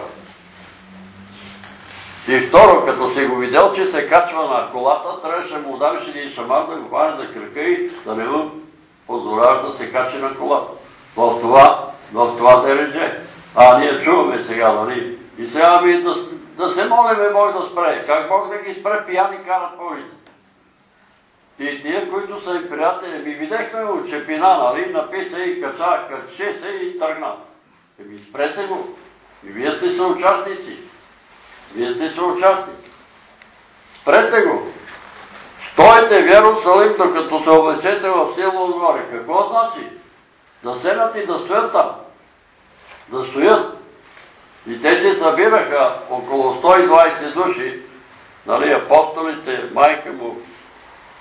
И второ, като си го видел, че се качва на колата, трябваше му давиш един шамар да го хване за крака и да не му позволяваш да се качи на колата. В това, в това дередже. А ние чуваме сега, нали? И сега ми да, да се молиме Бог да спре. Как Бог да ги спре, пияни карат по улицата. И тия, които са и приятели, ми видехме от Чепина, нали, написа и кача, каче се и тръгна. Еми, спрете го. И вие сте съучастници. Вие сте съучастници. Спрете го. Стойте в Иерусалим, докато се облечете в сила отгоре. Какво значи? Да седнат и да стоят там. Да стоят. И те се събираха около 120 души, нали, апостолите, майка му,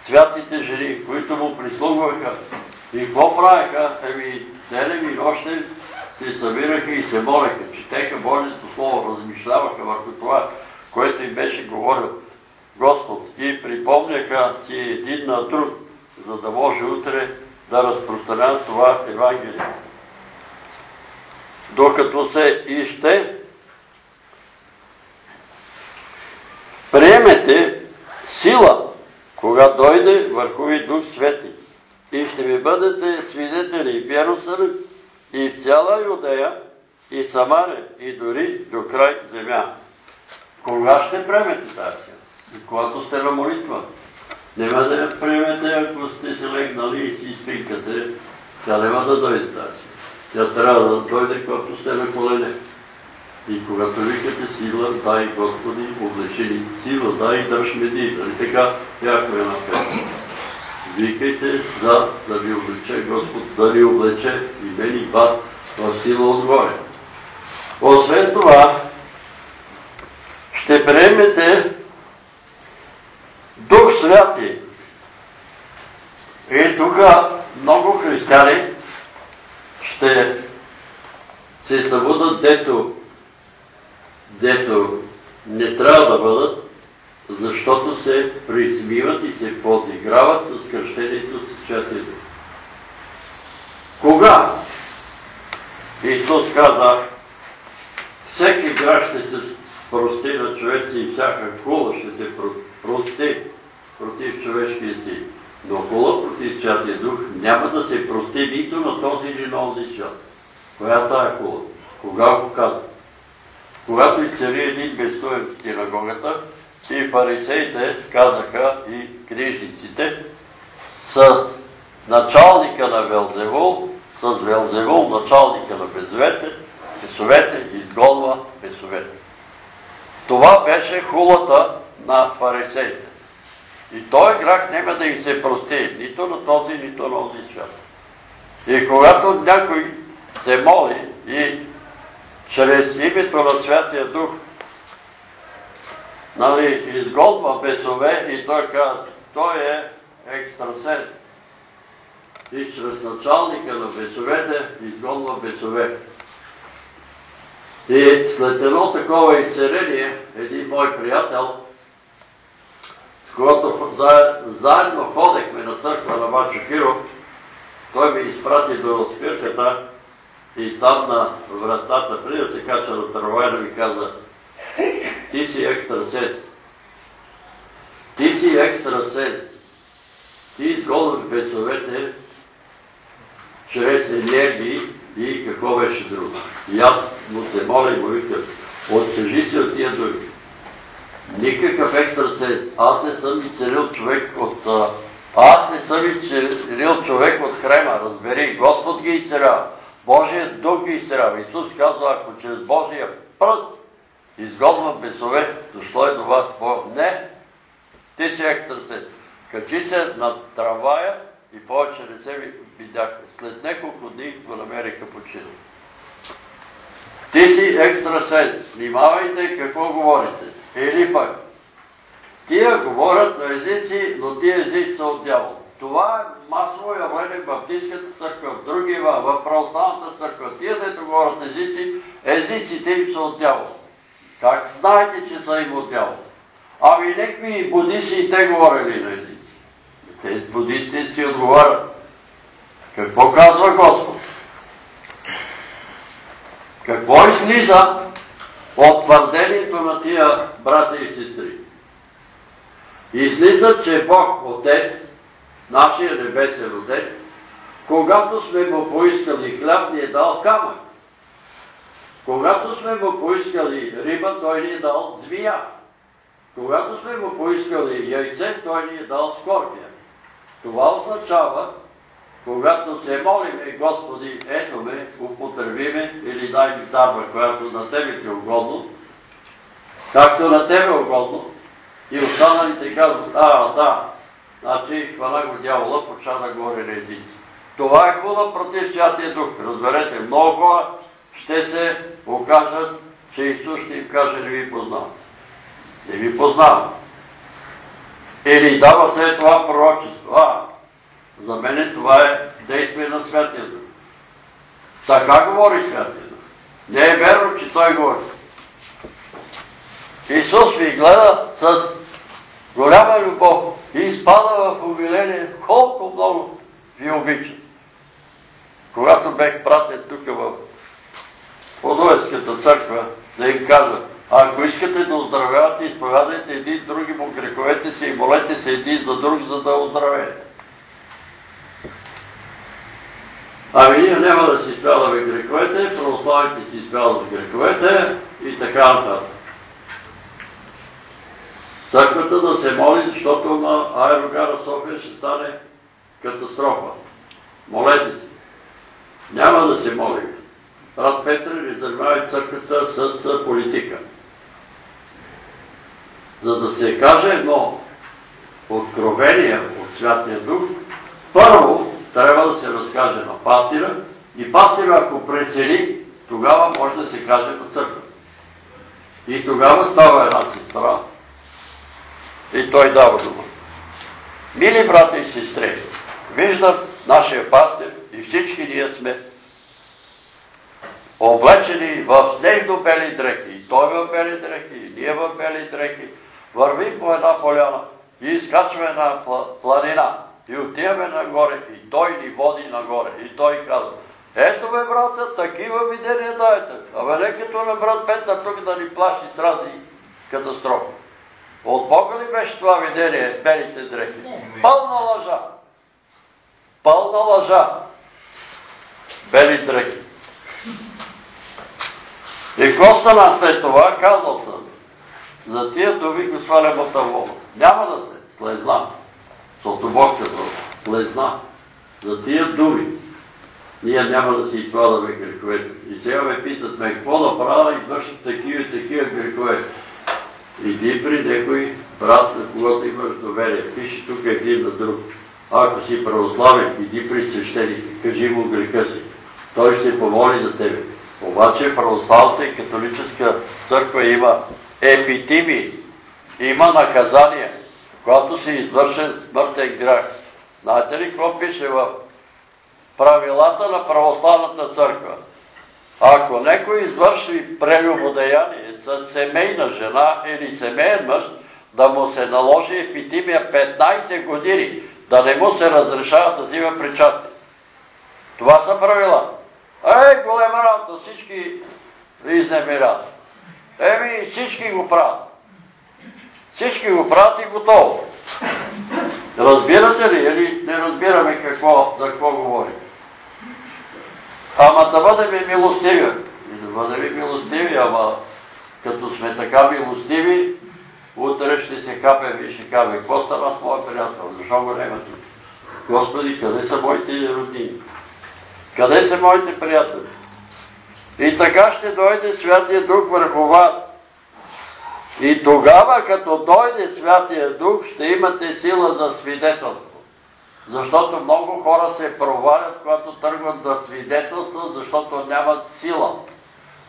святите жени, които му прислугваха. И какво правеха? Еми, денем и нощем се събираха и се молеха, четеха Божието Слово, размишляваха върху това, което им беше говорил Господ. И припомняха си един на друг, за да може утре да разпространят това Евангелие. Докато се и ще приемете сила, кога дойде върхови Дух Свети и ще ви бъдете свидетели в Иерусалим и в цяла Юдея и Самаре и дори до край земя. Кога ще приемете тази сила? Когато сте на молитва. Нема да я приемете, ако сте се легнали и си спинкате. Тя няма да дойде тази. Тя трябва да дойде, когато сте на колене. И когато викате сила, дай Господи, облечи ни сила, дай дръж меди. Нали така бяхме напред. Викайте за да ви облече Господ, да ви облече и мен и вас в сила отгоре. Освен това, ще приемете Дух Святи. И тук много християни ще се събудат, дето дето не трябва да бъдат, защото се присмиват и се подиграват с кръщението с Дух. Кога? Исус каза, всеки град ще се прости на човеци и всяка кула ще се прости против човешкия си. Но против Святия Дух няма да се прости нито на този или на този свят. Коя е тая кула? Кога го казва? Когато изцели един безстоен в синагогата, и фарисеите казаха и книжниците с началника на Велзевул, с Велзевул, началника на безовете, бесовете изгонва бесовете. Това беше хулата на фарисеите. И този грах няма да им се прости, нито на този, нито на този свят. И когато някой се моли и чрез името на Святия Дух нали, изгонва бесове и той казва, той е екстрасен. И чрез началника на бесовете изгонва бесове. И след едно такова изцеление, един мой приятел, с когото заедно ходехме на църква на Бачо Киров, той ми изпрати до спирката и там на вратата, преди да се кача на трамвайна, ми каза, ти си екстрасенс. Ти си екстрасенс. Ти изгонваш бесовете чрез енергии и какво беше друго. И аз му се моля и му викам, откажи се от тия думи. Никакъв екстрасенс. Аз не съм изцелил човек от... Аз не съм изцелил човек от хрема. Разбери, Господ ги изцелява. Божия дух ги изцелява. Исус казва, ако чрез Божия пръст изгодва бесове, дошло е до вас Бог. Не, ти си екстрасенс. Качи се на трамвая и повече не се видяхме. След няколко дни го намериха починал. Ти си екстрасенс. Внимавайте какво говорите. Или пък, тия говорят на езици, но тия езици са от дявол. Това е масово явление в Баптистската църква, в други, в православната църква. Тия, дето говорят езици, езиците им са от дявол. Как знаете, че са им от дявол? Ами некви будисти и те говорили на езици. Те будисти си отговарят. Какво казва Господ? Какво излиза от твърдението на тия брата и сестри? Излиза, че Бог Отец, нашия небесен Отец, когато сме му поискали хляб, ни е дал камък. Когато сме му поискали риба, той ни е дал змия. Когато сме му поискали яйце, той ни е дал скорпия. Това означава, когато се молиме, Господи, ето ме, употребиме или дай ми дарба, която на Тебе ти е угодно, както на Тебе е угодно, и останалите казват, а, да, значи хвана го дявола, поча да горе редици. Това е хула против Святия Дух. Разберете, много хора ще се окажат, че Исус ще им каже, не ви познавам. Не ви познавам. Или дава след това пророчество. А, за мен това е действие на Святия Дух. Така говори Святия Дух. Не е верно, че Той говори. Исус ви гледа с голяма любов и изпада в умиление колко много ви обича. Когато бех пратен тук в Подуевската църква, да им кажа, ако искате да оздравявате, изповядайте един други му греховете си и молете се един за друг, за да оздравеете. Ами ние няма да си изповядаме греховете, православите си изповядат греховете и така нататък. Църквата да се моли, защото на аерогара София ще стане катастрофа. Молете се. Няма да се молим. Брат Петър не занимава църквата с политика. За да се каже едно откровение от Святия Дух, първо трябва да се разкаже на пастира и пастира, ако прецени, тогава може да се каже на църква. И тогава става една сестра и той дава дума. Мили брата и сестри, виждам нашия пастир и всички ние сме облечени в снежно-бели дрехи. И той в бели дрехи, и ние в бели дрехи. Вървим по една поляна и изкачваме една планина. И отиваме нагоре и той ни води нагоре. И той казва, ето бе, брата, такива видения дайте. Абе не като на брат Петър тук да ни плаши с разни катастрофи. От Бога ли беше това видение, белите дрехи? Пълна лъжа. Пълна лъжа. Бели дрехи. И какво стана след това? Казал съм. За тия думи го сваля мотавола. Няма да се слезна. Защото Бог казал, слезна. За тия думи. Ние няма да си изкладаме греховете. И сега ме питат ме, какво да правя, извършат такива и такива грехове. Иди при някой брат, на когото имаш доверие. Пише тук един на друг. Ако си православен, иди при свещеника, кажи му греха си. Той ще помоли за тебе. Обаче православната и католическа църква има епитими, има наказание, когато се извършен смъртен грях. Знаете ли какво пише в правилата на православната църква? Ако някой извърши прелюбодеяние с семейна жена или семейен мъж, да му се наложи епитимия 15 години, да не му се разрешава да взима причастие. Това са правила. Ей, голема работа, всички изнемирят. Еми, всички го правят. Всички го правят и готово. Разбирате ли или не разбираме какво, за какво говорим? Ама да бъдем милостиви. И да бъдем милостиви, ама като сме така милостиви, утре ще се капе и ще капе. Какво става с моя приятел? Защо го няма тук? Господи, къде са моите роднини? Къде са моите приятели? И така ще дойде Святия Дух върху вас. И тогава, като дойде Святия Дух, ще имате сила за свидетелство. Защото много хора се провалят, когато тръгват да свидетелстват, защото нямат сила.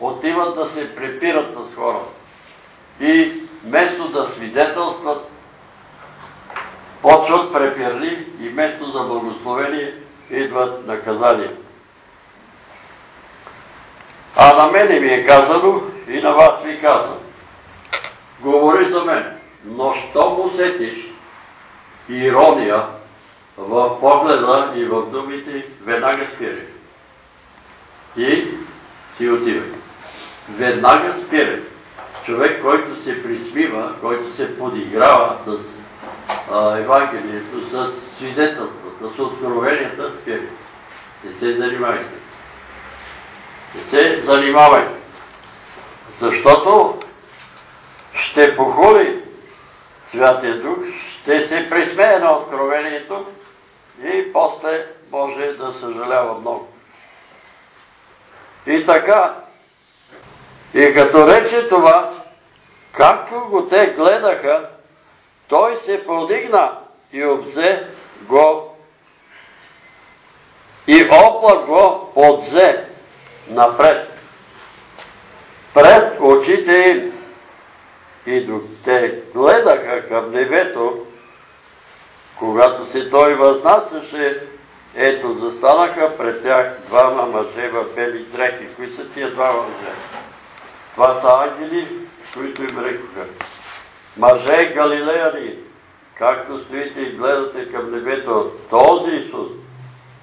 Отиват да се препират с хора. И вместо да свидетелстват, почват препирни и вместо за благословение идват наказания. А на мене ми е казано и на вас ви казвам. Говори за мен, но щом усетиш ирония в погледа и в думите, веднага спирай. И си отивай. Веднага спирай. Човек, който се присмива, който се подиграва с Евангелието, с свидетелствата, с откровенията, спирай. Не се занимавайте. Не се занимавайте. Защото ще похули Святия Дух, ще се присмее на откровението и после може да съжалява много. И така, и като рече това, както го те гледаха, той се подигна и обзе го и облак го подзе напред, пред очите им. И докато гледаха към небето, когато се той възнасяше, ето застанаха пред тях двама мъже в бели дрехи. Кои са тия двама мъже? Това са ангели, които им рекоха. Мъже Галилеяни, както стоите и гледате към небето, този Исус,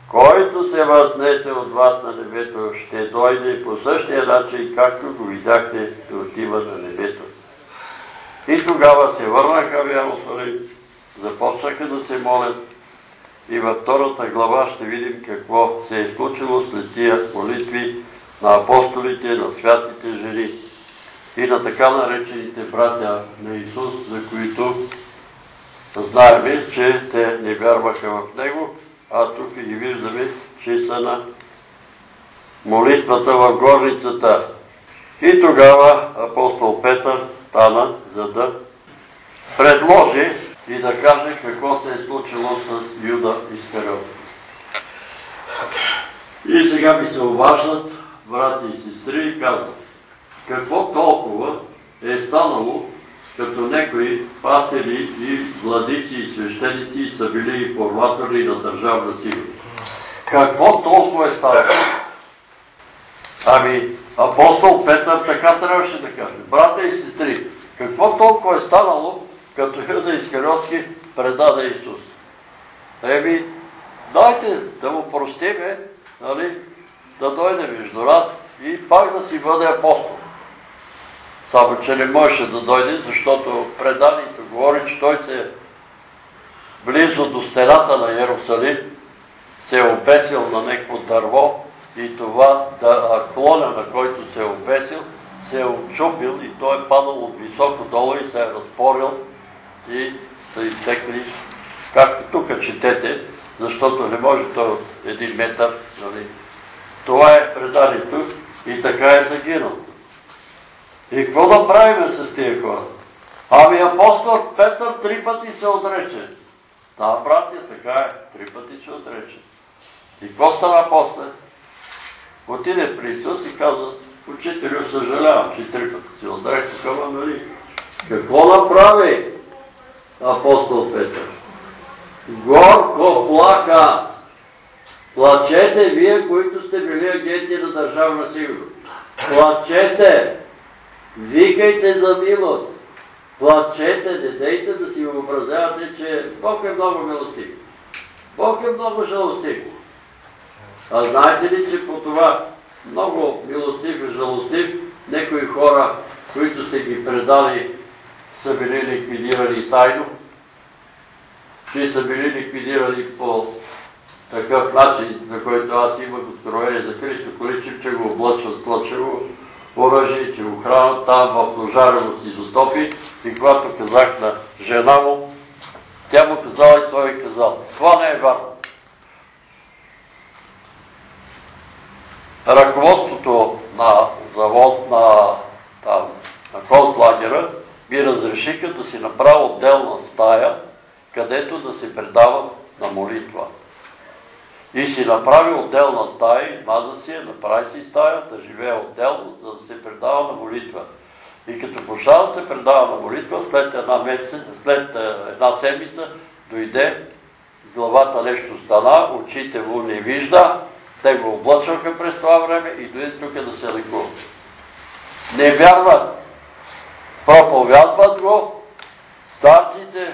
който се възнесе от вас на небето, ще дойде по същия начин, както го видяхте, да отива на небето. И тогава се върнаха в Ярусалим, започнаха да се молят и във втората глава ще видим какво се е случило след тия молитви на апостолите, на святите жени и на така наречените братя на Исус, за които знаеме, че те не вярваха в Него, а тук ги виждаме, че са на молитвата в горницата. И тогава апостол Петър стана, за да предложи и да каже какво се е случило с Юда Искариот. И сега ми се обаждат брати и сестри и казват, какво толкова е станало, като някои пастери и владици и свещеници са били информатори на държавна сигурност. Какво толкова е станало? Ами, апостол Петър така трябваше да каже. Брата и сестри, какво толкова е станало, като Юда Искариотски предаде Исус? Еми, дайте да му простиме, нали, да дойде между нас и пак да си бъде апостол. Само, че не можеше да дойде, защото преданието говори, че той се е близо до стената на Иерусалим, се е обесил на някакво дърво и това да клоня, на който се е обесил, се е отчупил и той е падал от високо долу и се е разпорил и са изтекли, както тук четете, защото не може то един метър. Нали. Това е преданието и така е загинал. И какво да правим с тия хора? Ами апостол Петър три пъти се отрече. Та, братя, така е. Три пъти се отрече. И какво стана после? Отиде при Исус и каза, учителю, съжалявам, че три пъти се отрече. Кама, нали? Какво направи апостол Петър? Горко плака. Плачете вие, които сте били агенти на държавна сигурност. Плачете! Викайте за милост! Плачете, не дейте да си въобразявате, че Бог е много милостив. Бог е много жалостив. А знаете ли, че по това много милостив и жалостив, някои хора, които сте ги предали, са били ликвидирани тайно, че са били ликвидирани по такъв начин, за който аз имах откровение за Христо Количев, че го облъчват слъчево оръжие, че го хранат там в Ножарево с изотопи. И когато казах на жена му, тя му казала и той е казал. Това не е вярно. Ръководството на завод на, там, на концлагера ми разрешиха да си направя отделна стая, където да се предава на молитва. И си направи отделна стая, измаза си я, направи си стая, да живее отделно, за да се предава на молитва. И като почна да се предава на молитва, след една, месец, след една седмица дойде, главата нещо стана, очите му не вижда, те го облъчваха през това време и дойде тук да се лекува. Не вярват, проповядват го, старците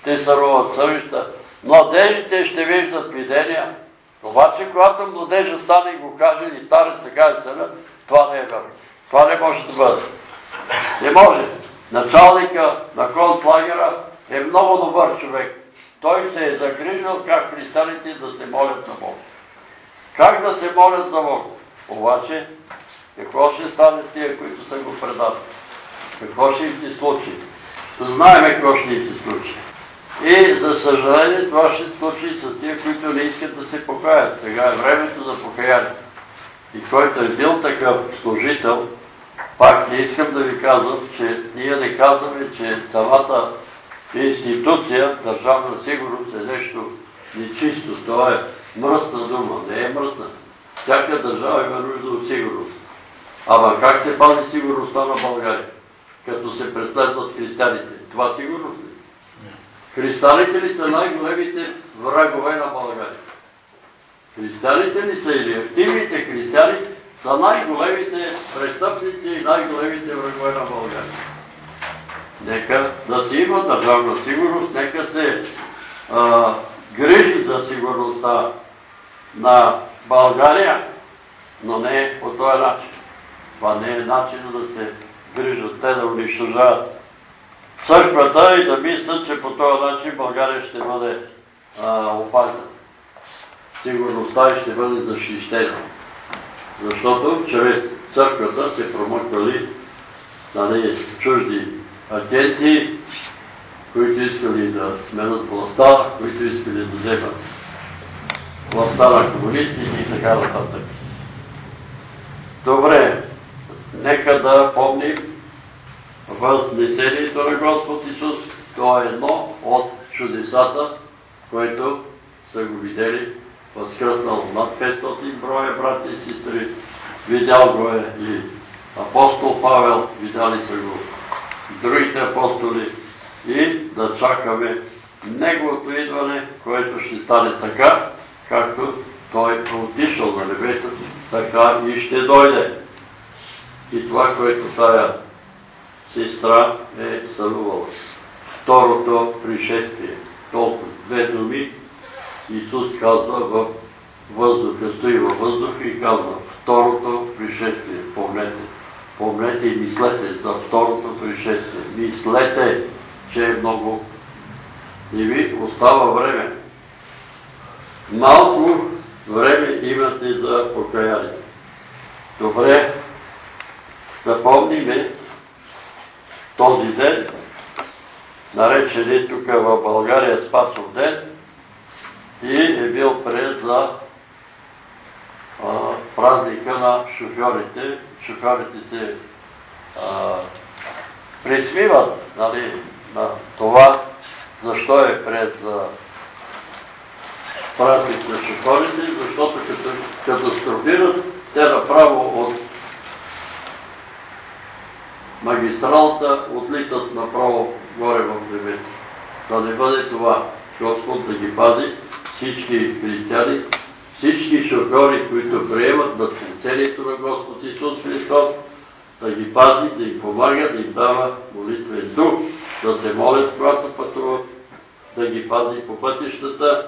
ще сърват съвеща, младежите ще виждат видения, обаче, когато младежа стане и го каже, или стареца каже съна, това не е вярно. Това не може да бъде. Не може. Началника на концлагера е много добър човек. Той се е загрижил как християните да се молят на Бог. Как да се молят за Бог? Обаче, какво ще стане с тия, които са го предали? Какво ще им се случи? Знаеме какво ще им се случи. И за съжаление това ще се случи с тия, които не искат да се покаят. Сега е времето за покаяние. И който е бил такъв служител, пак не искам да ви казвам, че ние не казваме, че самата институция, държавна сигурност е нещо нечисто. Това е мръсна дума. Не е мръсна. Всяка държава има нужда от сигурност. Ама как се пази сигурността на България? Като се преследват християните. Това сигурност ли? Християните ли са най-големите врагове на България? Християните ли са или активните християни са най-големите престъпници и най-големите врагове на България? Нека да си има държавна сигурност, нека се а, грижи за сигурността на България, но не по този начин. Това не е начин да се грижат те да унищожават църквата и да мислят, че по този начин България ще бъде опазена. Сигурността и ще бъде защитена. Защото чрез църквата се промъквали нали, чужди агенти, които искали да сменят властта, които искали да вземат на комунистите и така нататък. Добре, нека да помним Възнесението на Господ Исус, то е едно от чудесата, които са го видели, възкръснал над 500 броя брати и сестри, видял го е и апостол Павел, видяли са го другите апостоли. И да чакаме Неговото идване, което ще стане така, както Той е отишъл на небето, така и ще дойде. И това, което тая сестра е сънувала. Второто пришествие. Толкова две думи Исус казва в въздуха, стои във въздуха и казва второто пришествие. Помнете. Помнете и мислете за второто пришествие. Мислете, че е много и ви остава време. Малко време имате за покаяние. Добре, да помниме, този ден, наречен е тук в България Спасов ден, и е бил пред за празника на шофьорите. Шофьорите се присмиват нали, на това, защо е пред за празник на шофьорите, защото като катастрофират, те направо от магистралата отлитат направо горе в небето. Да не бъде това. Господ да ги пази всички християни, всички шофьори, които приемат на спасението на Господ Исус Христос, да ги пази, да им помага, да им дава молитвен дух, да се молят, когато пътуват, да ги пази по пътищата,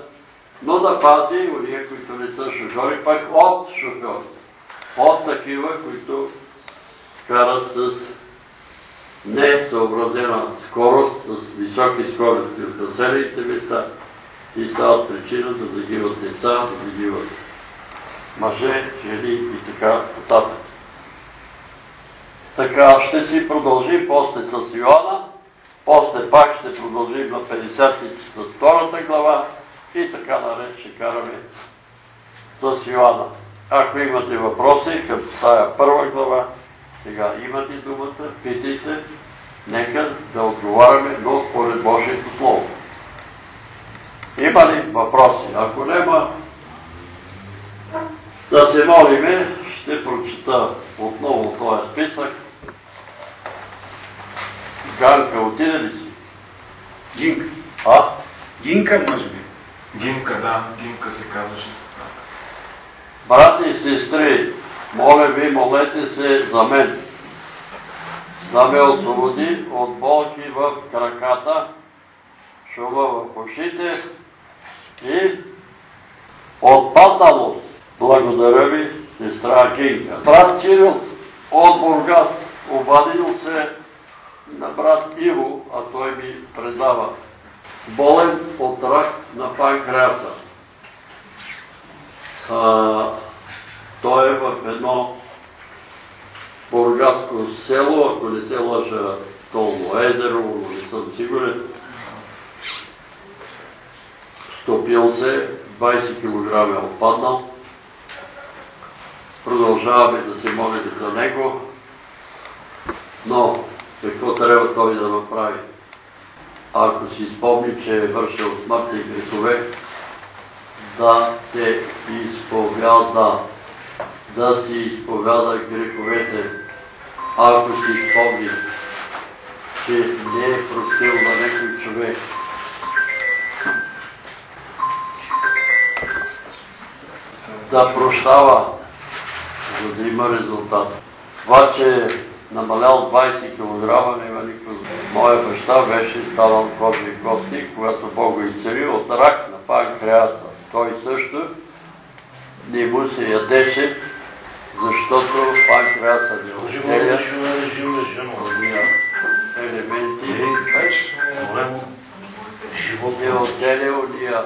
но да пази уния, които не са шофьори, пак от шофьори, от такива, които карат с несъобразена скорост, с високи скорости от населените места и стават причина да загиват деца, да загиват мъже, жени и така нататък. Така ще си продължим после с Йоанна, после пак ще продължим на 50 с втората глава и така наред ще караме с Йоанна. Ако имате въпроси към тая първа глава, сега имате думата, питайте, нека да отговаряме, но според Божието Слово. Има ли въпроси? Ако няма, да се молиме, ще прочита отново този списък. Ганка, отиде ли си? Гинка. А? Гинка, може би. Гимка, да, Гимка се казваше сестра. Брати и сестри, моля ви, молете се за мен. Да ме освободи от болки в краката, шума в ушите и отпадналост. Благодаря ви, сестра Кинка. Брат Кирил от Бургас обадил се на брат Иво, а той ми предава. Болен от рак на панкреаса. А, той е в едно бургаско село, ако не се лъжа Толно езеро, но не съм сигурен. Стопил се, 20 кг е отпаднал. Продължаваме да се молим за него, но какво трябва той да направи? Ако си спомни, че е вършил смъртни грехове, да се изповяда, да си изповяда греховете. Ако си спомни, че не е простил на някой човек, да прощава, за да има резултат. Това, че намалял 20 кг, няма никакво. Моя баща беше станал кожи и кости, когато Бог го изцели от рак на панкреаса. Той също не му се ядеше, защото панкреаса не отделя елементи, не отделя ония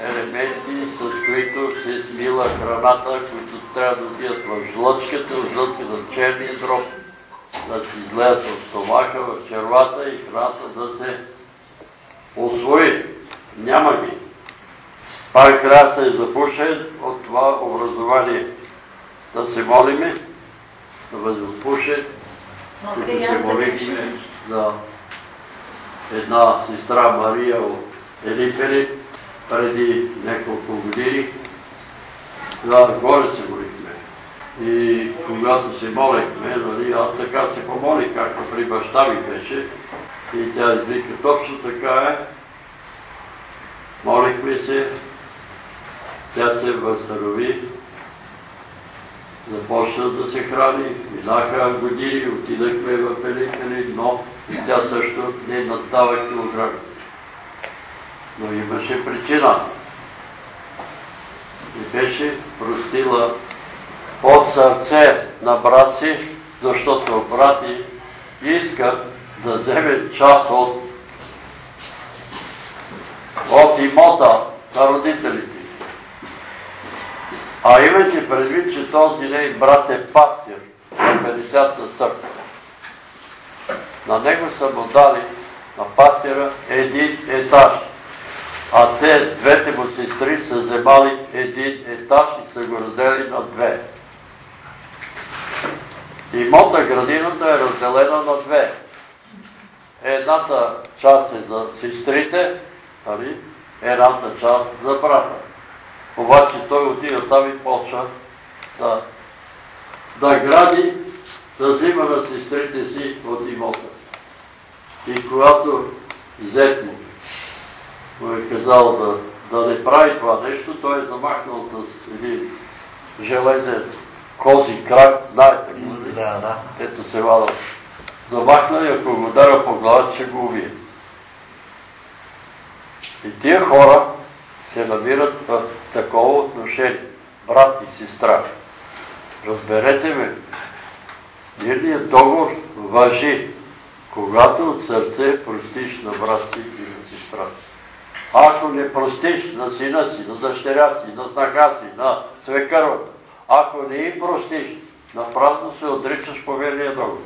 елементи, с които се смила храната, които трябва да отидат в жлъчката, в жлъчката черния дроб, да се излеят от стомаха, в червата и храната да се освои. Няма ги. Панкреаса е запушен от това образование. Да се молиме, да бъде отпушен. Тук се молихме за една сестра Мария от Елипели преди няколко години. Тогава горе се молихме. И когато се молихме, нали, аз така се помолих, както при баща ми беше. И тя извика, точно така е. Молихме се, тя се възстанови, започна да се храни, минаха години, отидахме в Еликали, но тя също не надстава килограми. Но имаше причина. И беше простила от сърце на брат си, защото брати искат да вземе част от, от имота на родителите. А имайте предвид, че този ней брат е пастир на 50-та църква. На него са му дали на пастира един етаж. А те, двете му сестри, са вземали един етаж и са го разделили на две. Имота градината е разделена на две. Едната част е за сестрите, нали? едната част за брата. Обаче той отида там и почва да, да гради, да взима на сестрите си от имота. И когато зет му му е казал да да не прави това нещо, той е замахнал с един железен кози крак, знаете го, нали? Да, да. Ето се вада. Замахна и ако го удара по главата, ще го убие. И тия хора се намират в такова отношение. Брат и сестра. Разберете ме, мирният договор въжи, когато от сърце простиш на брат си и на сестра си. Ако не простиш на сина си, на дъщеря си, на снаха си, на свекървата, ако не им простиш, на празно се отричаш по верния договор.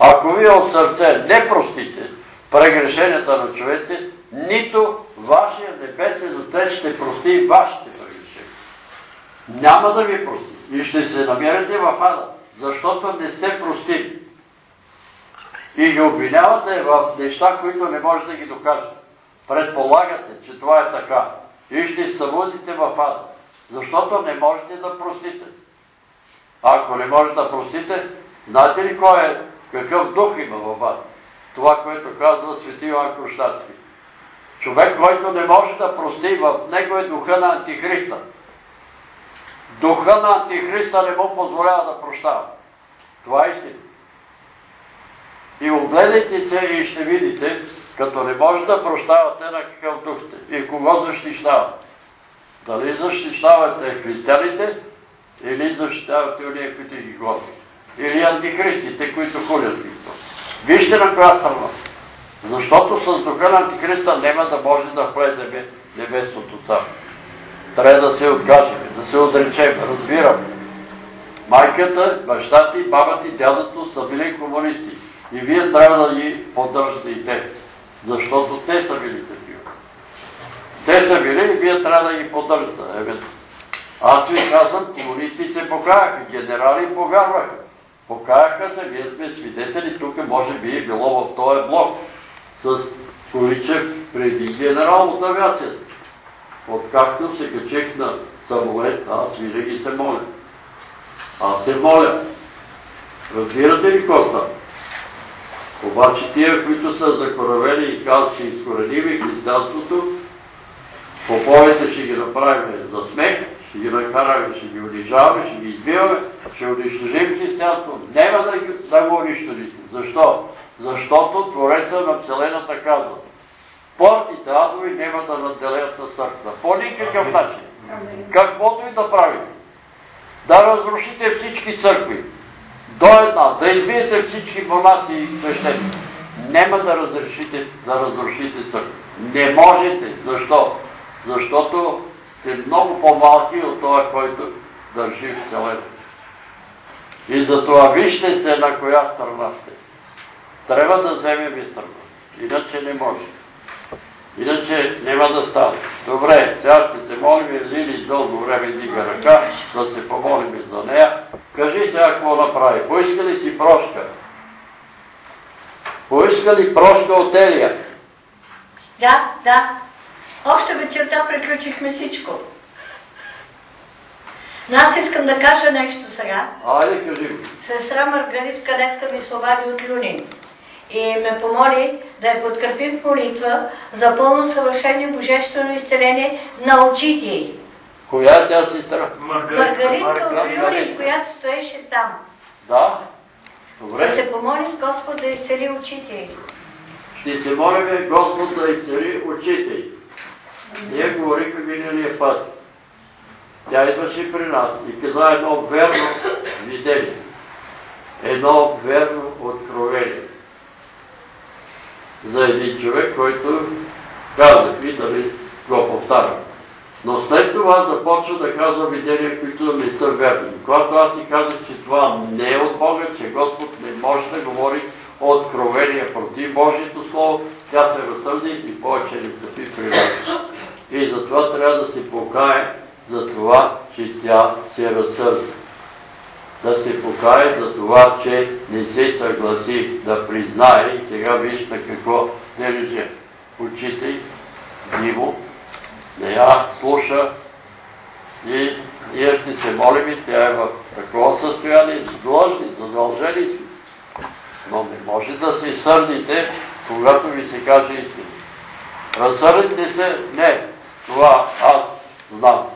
Ако вие от сърце не простите прегрешенията на човеци, нито вашия небесен Отец ще прости вашите прегрешения. Няма да ви прости. И ще се намерите в ада, защото не сте простили. И ги обвинявате в неща, които не може да ги докажете. Предполагате, че това е така. И ще събудите в ада, защото не можете да простите. Ако не можете да простите, знаете ли кой е, какъв дух има в вас? Това, което казва свети Йоан Крущатски. Човек, който не може да прости, в него е духа на Антихриста. Духа на Антихриста не му позволява да прощава. Това е истина. И огледайте се и ще видите, като не може да прощавате на какъв дух сте и кого защищавате. Дали защищавате християните или защитавате уния, които ги гонят. Или антихристите, които хулят Христос. Вижте на коя страна. Защото с духа на антихриста няма да може да влезе небесното царство. Трябва да се откажем, да се отречем, разбирам. Майката, баща ти, баба ти, дядото са били комунисти. И вие трябва да ги поддържате и те. Защото те са били такива. Те са били и вие трябва да ги поддържате. Аз ви казвам, комунисти се покаяха, генерали повярваха. Покаяха се, вие сме свидетели, тук може би е било в този блок с Количев преди генерал от. Откакто се качих на самолет, аз винаги се моля. Аз се моля. Разбирате ли Коста? Обаче тия, които са закоравени и казват, че изкореними християнството, поповете ще ги направим за смех, ще ги накараме, ще ги унижаваме, ще ги избиваме, ще унищожим християнство. Няма да, да го унищожите. Защо? Защото Твореца на Вселената казва Портите адови няма да наделят на църква. По никакъв начин. Каквото и да правите. Да разрушите всички църкви. До една. Да избиете всички монаси и свещени. Няма да разрешите, да разрушите църква. Не можете. Защо? Защото сте много по-малки от това, който държи Вселената. И затова вижте се на коя страна сте. Трябва да вземем и страна. Иначе не може. Иначе няма да стане. Добре, сега ще се молим, Лили дълго време дига ръка, да се помолим за нея. Кажи сега какво направи. Поиска ли си прошка? Поиска ли прошка от Елия? Да, да. Още вечерта приключихме всичко. Но аз искам да кажа нещо сега. Айде, кажи ми. Сестра Маргаритка днеска ми се обади от Люнин и ме помоли да я подкрепим молитва за пълно съвършение божествено изцеление на очите й. Коя е тя сестра? Маргаритка от Люнин, която стоеше там. Да? Да Добре. се помолим Господ да изцели очите й. Ще се молим Господ да изцели очите й. Ние говорихме миналия път. Тя идваше при нас и каза едно верно видение. Едно верно откровение. За един човек, който ви, дали го повтарям. Но след това започва да казва видения, които не са верни. Когато аз ти казах, че това не е от Бога, че Господ не може да говори откровения против Божието Слово, тя се разсърди и повече не стъпи при. И затова трябва да се покае за това, че тя се разсърди. Да се покае за това, че не се съгласи да признае и сега виж на какво не лежи. Очите й, диво, я слуша и ние ще се молим и тя е в такова състояние, длъжни, задължени си. Но не може да се сърдите, когато ви се каже истина. Разсърдите се, не. Това аз знам.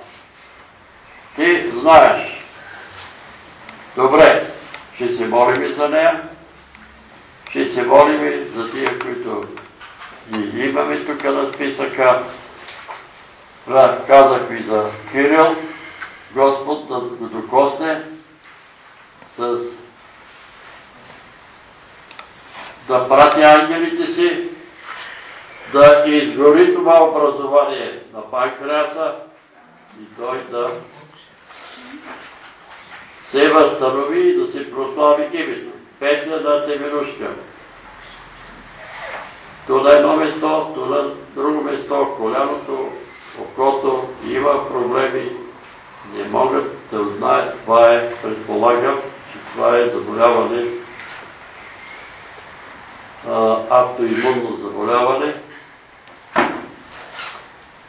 Ти знаеш. Добре, ще се молим и за нея. Ще се молим и за тия, които ги имаме тук на списъка. Казах ви за Кирил. Господ да го докосне с да прати ангелите си, да изгори това образование на панкреаса и той да се възстанови и да се прослави името. Петя на Темирушка. То едно место, то на друго место, коляното, окото, има проблеми, не могат да знаят, това е, предполагам, че това е заболяване, автоимунно заболяване.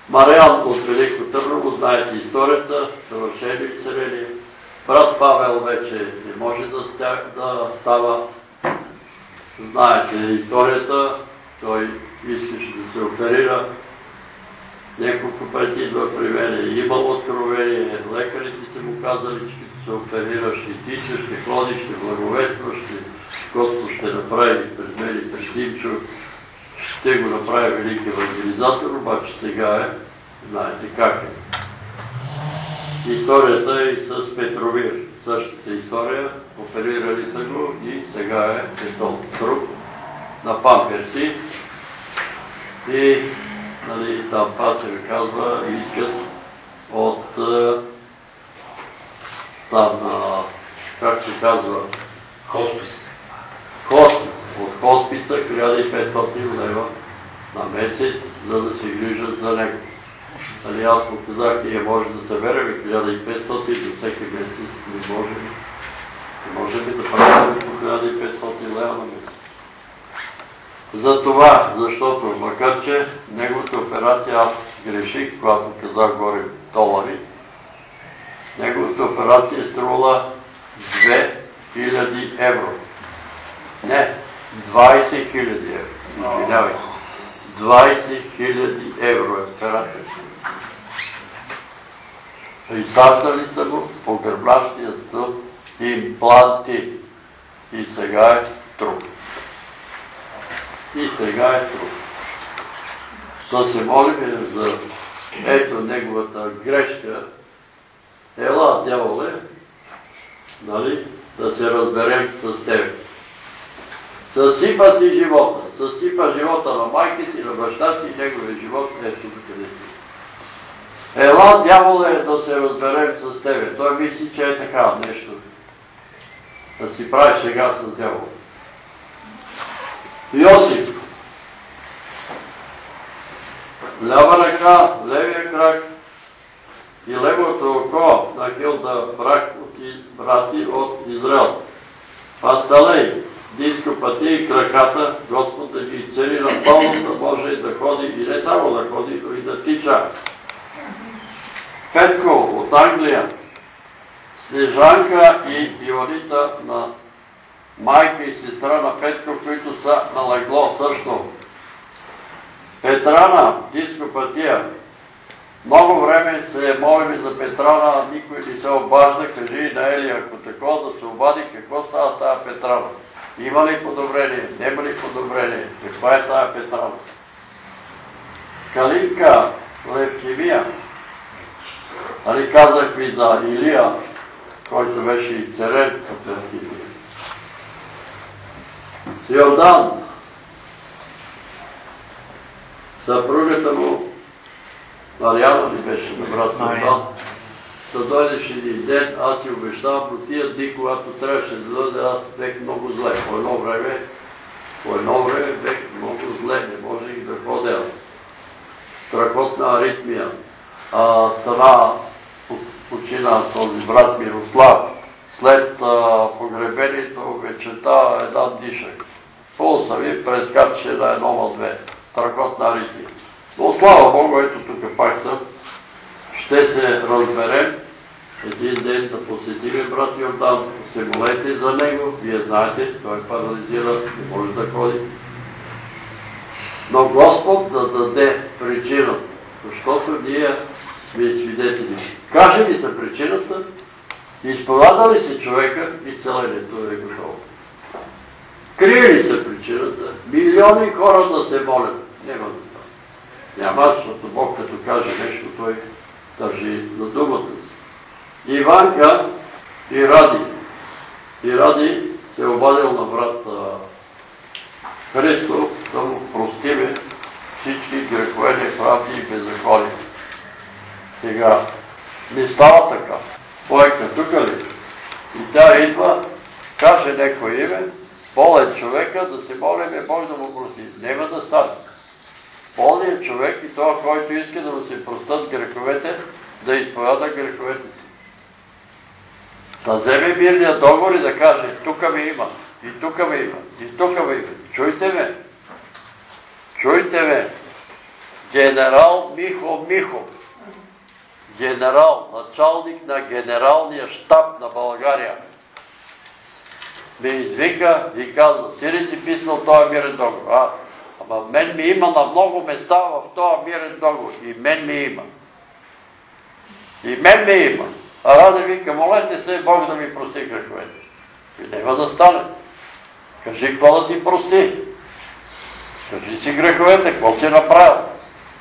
Мариан от Велико Търново, знаете историята, съвършено изцеление. Брат Павел вече не може да, стя, да става. Знаете историята, той искаше да се оперира. Няколко пъти идва при мен, имал откровение, лекарите са му казали, че като се оперираш и ти ще ходиш, ще благовестваш, ще Господ ще направи пред мен и пред Димчо, ще го направи велики евангелизатор, обаче сега е, знаете как е. Историята е и с Петровир. Същата история, оперирали са го и сега е петон труп на памперси. И нали, там пастир казва, искат от там, а, как се казва, Хоспис. Хоспис. От хосписа 1500 лева на месец, за да се грижат за него. Али аз му казах, ние може да съберем 1500 до всеки месец, не можем. Не можем да правим по 1500 лева на месец. За това, защото макар че неговата операция аз греших, когато казах горе долари, неговата операция е струвала 2000 евро. Не, 20 хиляди евро. Извинявайте. 20 хиляди евро е операция. Изтащали са го по гръбначния стълб импланти. И сега е труп. И сега е труп. Да се молим за ето неговата грешка. Ела, дяволе, нали, да се разберем с теб. Съсипа си живота. Съсипа живота на майки си, на баща си неговия живот нещо къде си. Ела, дяволе, да се разберем с тебе. Той мисли, че е така нещо. Да си прави сега с дявола. Йосиф. Лява ръка, левия крак и левото око на Хилда брак брати от Израел. Панталей, дископатия и краката, Господ да ги изцели напълно, да може и да ходи, и не само да ходи, но и да тича. Петко от Англия, Снежанка и Ионита на майка и сестра на Петко, които са на легло също. Петрана, дископатия. Много време се молим за Петрана, а никой не се обажда. Кажи на Ели, ако такова да се обади, какво става тази Петрана? Има ли подобрение? Нема ли подобрение? Каква е тази Петрана? Калинка, левкемия. Али казах ви за Илия, който беше и царен от левкемия. Йордан, съпругата му, Мариана ли беше на брат Йордан, да дойдеш един ден, аз си обещавам, но тия дни, когато трябваше да дойде, аз бех много зле. По едно време, по едно време бех много зле, не можех да ходя. Страхотна аритмия. А, стана почина този брат Мирослав. След а, погребението вечерта една дишах. Пулса ми прескачаше на едно на две. Страхотна аритмия. Но слава Богу, ето тук пак съм. Ще се разберем един ден да посетим брат Йордан, се молете за него, вие знаете, той е не може да ходи. Но Господ да даде причина, защото ние сме свидетели. Каже ли се причината, изповяда ли се човека, изцелението е готово. Крие ли се причината, милиони хора да се молят. Няма да стане. Няма, защото Бог като каже нещо, той държи на думата си. Иванка и Ради. И Ради се е обадил на брат Христо да му простиме всички грехове, неправди и беззакония. Сега, не става така. Бойка тук ли? И тя идва, каже некое име, болен човека, да се молиме Бог да му прости. Нема да стане. Болният човек и това, който иска да му се простат греховете, да изповяда греховете си. Да вземе мирния договор и да каже, тук ми има, и тук ми има, и тук ми има. Чуйте ме. Чуйте ме. Генерал Михо Михо. Генерал, началник на генералния штаб на България. Ме извика и каза, ти ли си писал този мирен договор? А, ама мен ми има на много места в този мирен договор. И мен ми има. И мен ми има. А Раде вика, молете се Бог да ми прости греховете. И няма да стане. Кажи какво да ти прости. Кажи си греховете, какво си направил.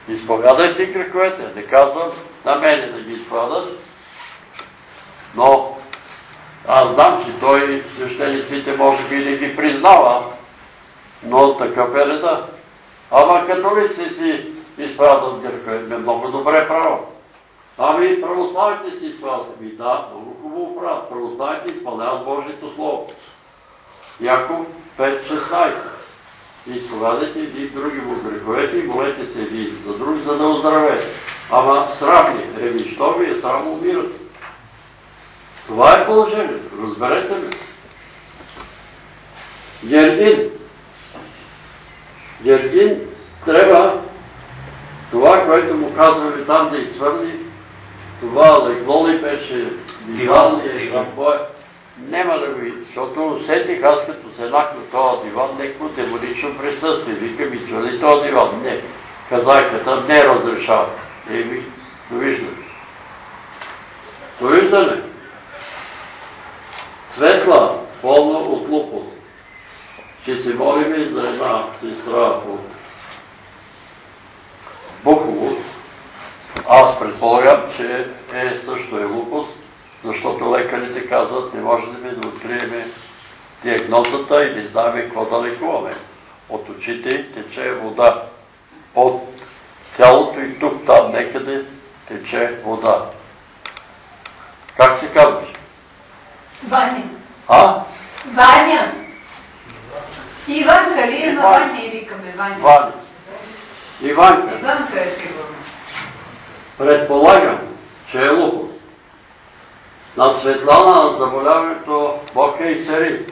Изповядай си греховете. Не казвам на мене да ги изповядаш. Но аз знам, че той свещениците може би не ги признава. Но такъв е реда. Ама като ли си си изповядат греховете? Много добре право. Ами православите си изповядат. Ми да, много хубаво правят. Православите изпълняват Божието Слово. Яков 5.16. Изповядайте и други му греховете и молете се един за други, за да оздравете. Ама срамни, еми, що ви е срамо умирате? Това е положението, разберете ли? Гердин. Гердин трябва това, което му казваме там да изхвърли, това легло ли беше, диван ли е, какво е, няма да го защото усетих аз като седнах на този диван, някакво демонично присъствие. Викам и свали този диван. Не. Казайката не разрешава. Еми, довиждане. Довиждане. Светла, пълна от лупост. Ще се молим и за една сестра от Бухово. Аз предполагам, че е също е лупост, защото лекарите казват, не можем да открием диагнозата и не знаем какво да лекуваме. От очите тече вода. От тялото и тук, там, некъде тече вода. Как се казваш? Ваня. А? Ваня. Иванка ли? Иван. Ваня и викаме Ваня. Ваня. Иванка. Иванка е сигурно. Предполагам, че е лупост. На Светлана заболяването Бог е изцери.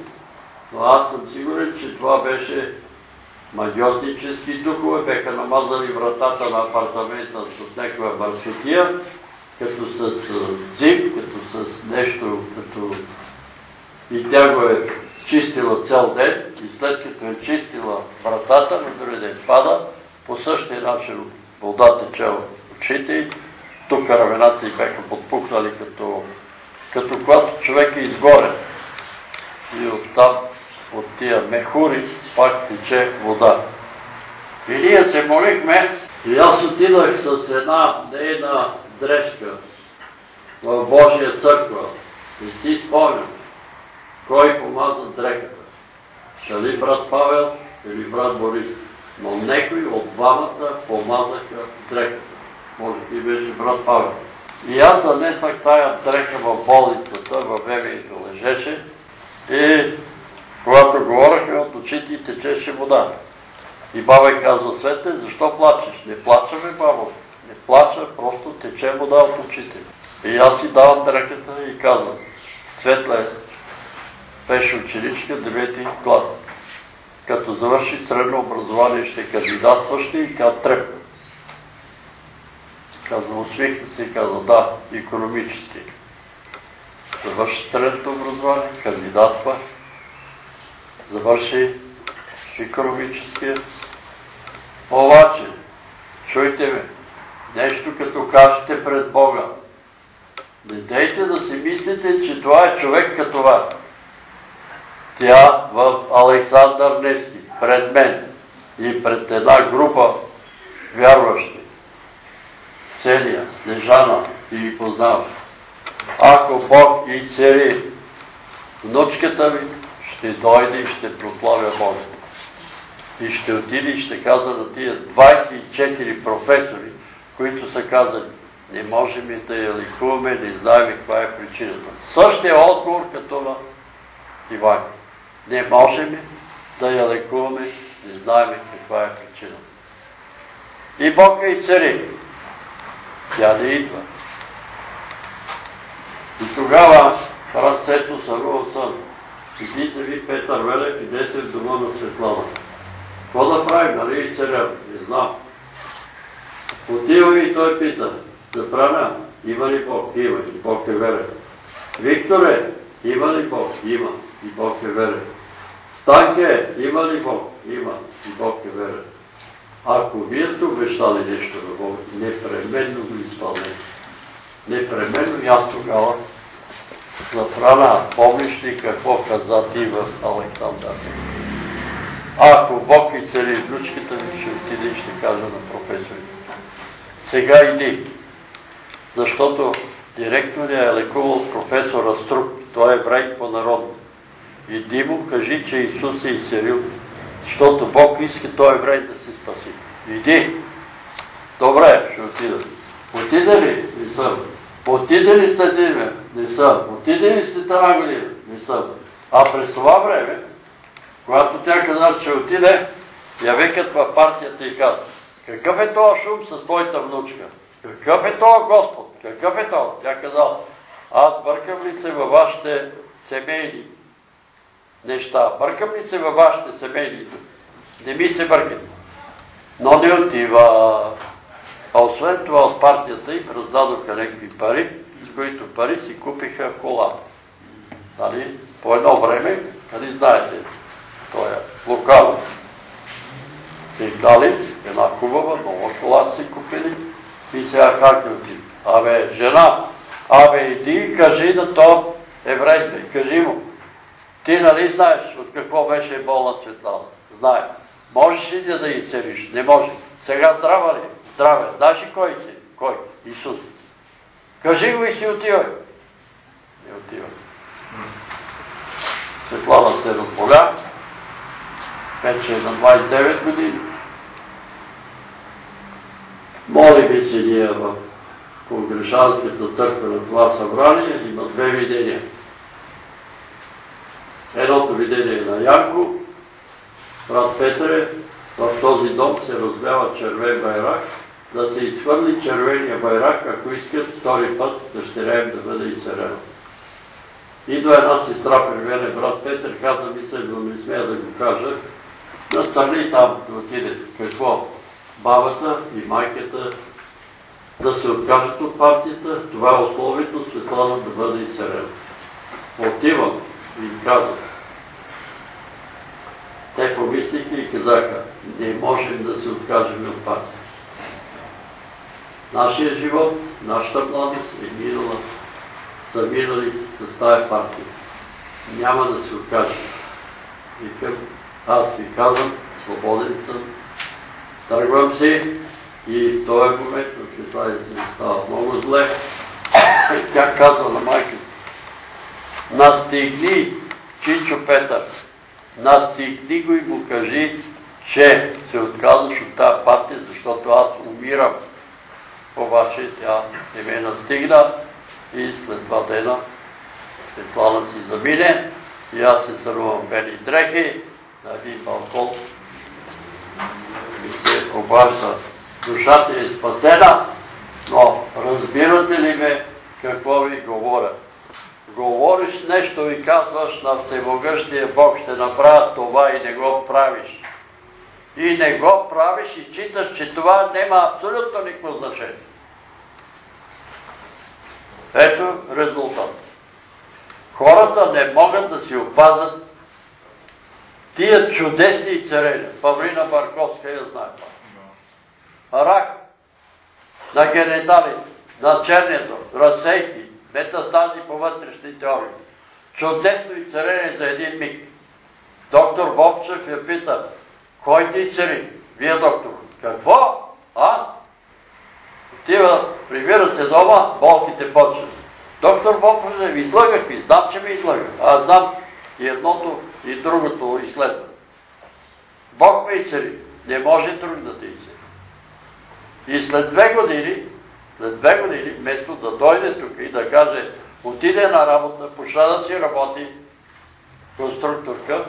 Но аз съм сигурен, че това беше магиоснически духове, беха намазали вратата на апартамента с някаква марсотия, като с зим, като с нещо, като и тя го е чистила цял ден и след като е чистила вратата, на други ден пада, по същия начин вода тече от очите тук рамената й бяха подпухнали като, като когато човек е изгорен. И оттам, от тия мехури, пак тече вода. И ние се молихме и аз отидах с една нейна дрежка в Божия църква. И си спомням, кой помаза дрехата. Дали брат Павел или брат Борис. Но некои от двамата помазаха дрехата. Може би беше брат Павел. И аз занесах тая дреха в болницата, в Евието лежеше и когато говорихме от очите и течеше вода. И баба казва, Свете, защо плачеш? Не плачаме, бабо. Не плача, просто тече вода от очите. И аз си давам дрехата и казвам, Светле, беше ученичка, 9 клас. Като завърши средно образование ще кандидатстваш ли? И тя трепна. Казва, усмихна се и казва, да, економически. Завърши средното образование, кандидатства, завърши економическия. Обаче, чуйте ме, нещо като кажете пред Бога. Не дейте да си мислите, че това е човек като вас. Тя в Александър Невски, пред мен и пред една група вярващи. Селия, Снежана и ги познаваш. Ако Бог и цели внучката ви, ще дойде и ще прославя Бога. И ще отиде и ще каза на тия 24 професори, които са казали, не можем да я лекуваме, не знаем каква е причината. Същия отговор като на Иван. Не можем да я лекуваме, не знаем каква е причината. И Бог я цари. Тя не идва. И тогава ръцето сънува сън. Иди се ви Петър Велев, иде се в дома на Светлана. Какво да правим, нали и царя? Не знам. Отива и той пита, Запрана, има ли Бог? Има. И Бог е верен. Викторе, има ли Бог? Има. И Бог е верен. Станке, има ли Бог? Има. Бог е верен. Ако вие сте обещали нещо на Бог, непременно го изпълнете. Непременно и аз тогава Зафрана, помниш ли какво каза ти в Александър? Ако Бог изцели внучката ми, ще отиде и ще кажа на професорите. Сега иди, защото директория е лекувал професора Струк, той е еврей по народно. Иди му, кажи, че Исус е изцелил, защото Бог иска той еврей да се спаси. Иди. Добре, ще отида. Отиде ли? Не съм. Отиде ли след име? Не съм. Отиде ли след една година? Не съм. А през това време, когато тя каза, че отиде, я викат в партията и казват, какъв е този шум с твоята внучка? Какъв е този Господ? Какъв е този? Тя казала, аз бъркам ли се във вашите семейни неща? Бъркам ли се във вашите семейни? Не ми се бъркат. Но не отива. А освен това от партията им раздадоха някакви пари, с които пари си купиха кола. Нали? По едно време, къде знаете, той е локално. Са им дали една хубава, нова кола си купили и сега как да отиде? Абе, жена, абе, иди и кажи на то еврейте, кажи му. Ти нали знаеш от какво беше болна Светлана? Знае. Можеш ли да я целиш? Не може. Сега здрава ли? Здраве. Знаеш ли кой си? Кой? Исус. Кажи го и си отивай. Не отивай. Светлана се разболя. Вече е на 29 години. Молиме се ние в Конгрешанската църква на това събрание. Има две видения. Едното видение на Янко, брат Петре, в този дом се развява червен байрак, да се изхвърли червения байрак, ако искат втори път дъщеря им да бъде изцерена. Идва една сестра при мене, брат Петър, каза ми се, но не смея да го кажа, настрани там да отиде. Какво? Бабата и майката да се откажат от партията, това е условието Светлана да бъде изцерена. Отивам им казвам. Те помислиха и казаха, не можем да се откажем от партия. Нашия живот, нашата младост е минала, са минали с тази партия. Няма да се откажем. Викам, аз ви казвам, свободен съм, тръгвам си и в този момент на Светланите ми става много зле. Тя казва на майка настигни Чичо Петър, настигни го и му кажи, че се отказваш от тази партия, защото аз умирам. Обаче тя не ме настигна и след два дена Светлана си замине и аз се сънувам бели дрехи на един балкон. И се обажда. Душата е спасена, но разбирате ли ме какво ви говоря? Говориш нещо и казваш на Всемогъщия Бог ще направя това и не го правиш. И не го правиш и считаш, че това няма абсолютно никакво значение. Ето резултат. Хората не могат да си опазят тия чудесни царени. Павлина Барковска я знае. Рак. на гениталите, на чернието, разсейки, метастази по вътрешните органи. Чудесно изцеление за един миг. Доктор Бобчев я пита, кой ти изцели? Вие, доктор. Какво? Аз? Отива, прибира се дома, болките почват. Доктор Бобчев, излъгах ми, знам, че ме излъгах. Аз знам и едното, и другото изследване. Бог ме изцели. Не може друг да те изцели. И след две години, след две години, вместо да дойде тук и да каже, отиде на работа, почна да си работи конструкторка,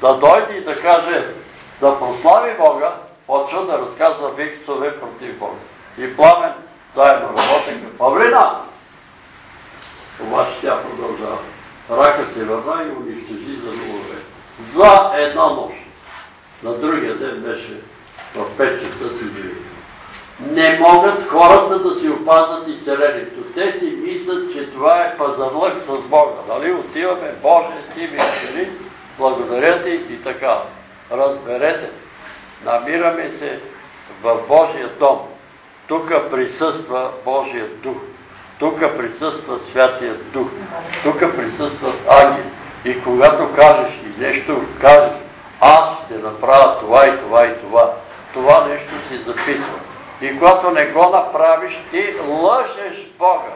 да дойде и да каже, да прослави Бога, почва да разказва виксове против Бога. И пламен заедно работеха. Павлина! Обаче тя продължава. Рака се върна и унищожи за много време. За една нощ. На другия ден беше в 5 часа си живи. Не могат хората да си опазват и целението. Те си мислят, че това е пазарлък с Бога. Нали? Отиваме, Боже, ти ми цели, благодаря ти и така. Разберете, намираме се в Божия дом. Тук присъства Божия дух. Тук присъства Святия Дух. Тук присъстват ангели. И когато кажеш и нещо кажеш, аз ще направя това и това и това, това нещо си записва. И когато не го направиш, ти лъжеш Бога.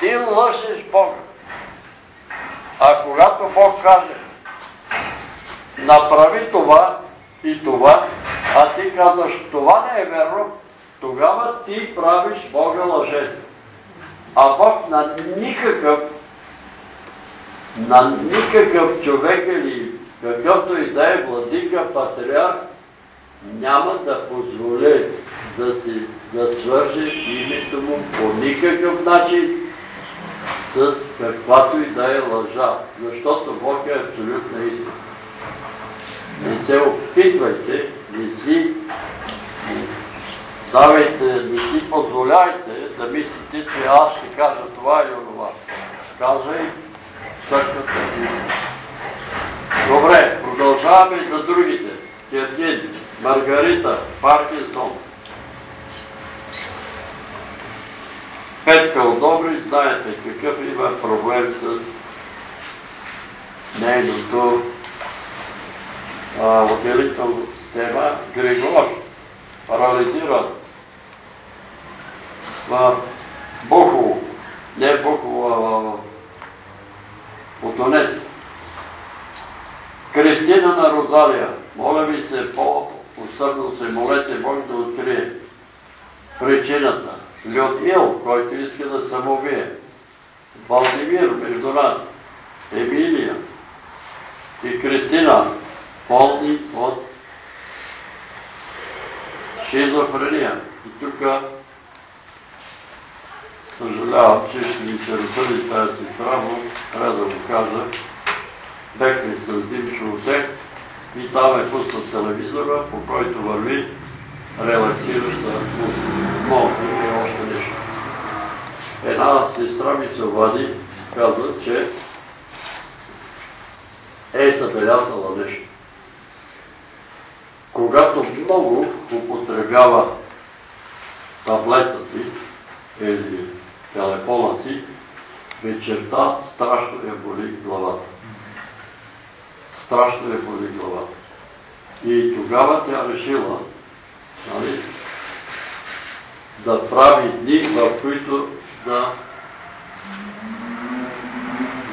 Ти лъжеш Бога. А когато Бог каже, направи това и това, а ти казваш, това не е верно, тогава ти правиш Бога лъжен. А Бог на никакъв, на никакъв човек или какъвто и да е владика, патриарх, няма да позволи да си да свърши името му по никакъв начин с каквато и да е лъжа, защото Бог е абсолютна истина. Не се опитвайте, не си давайте, не си позволяйте да мислите, че аз ще кажа това или онова. Казвай църквата си. Добре, продължаваме за другите. Кертин, Маргарита, Паркинсон. Петка Одобри, знаете какъв има проблем с нейното отделителна система. Григор, парализиран в Бухово, не Бухово, а в Отонец. Кристина на Розалия, моля ви се по-усърдно се молете Бог да открие причината. Людмил, който иска да самоубие. Валдимир между нас. Емилия и Кристина, болни от шизофрения. И тук съжалявам, че ще ми се разсъди тази сестра, но трябва да го кажа. Бехме с Димчо Отек и там е пуснат телевизора, по който върви релаксираща. Но има още нещо. Една сестра ми се обади, каза, че е забелязала нещо. Когато много употребява таблета си или телефона си, вечерта страшно я боли главата. Страшно я боли главата. И тогава тя решила нали, да прави дни, в които да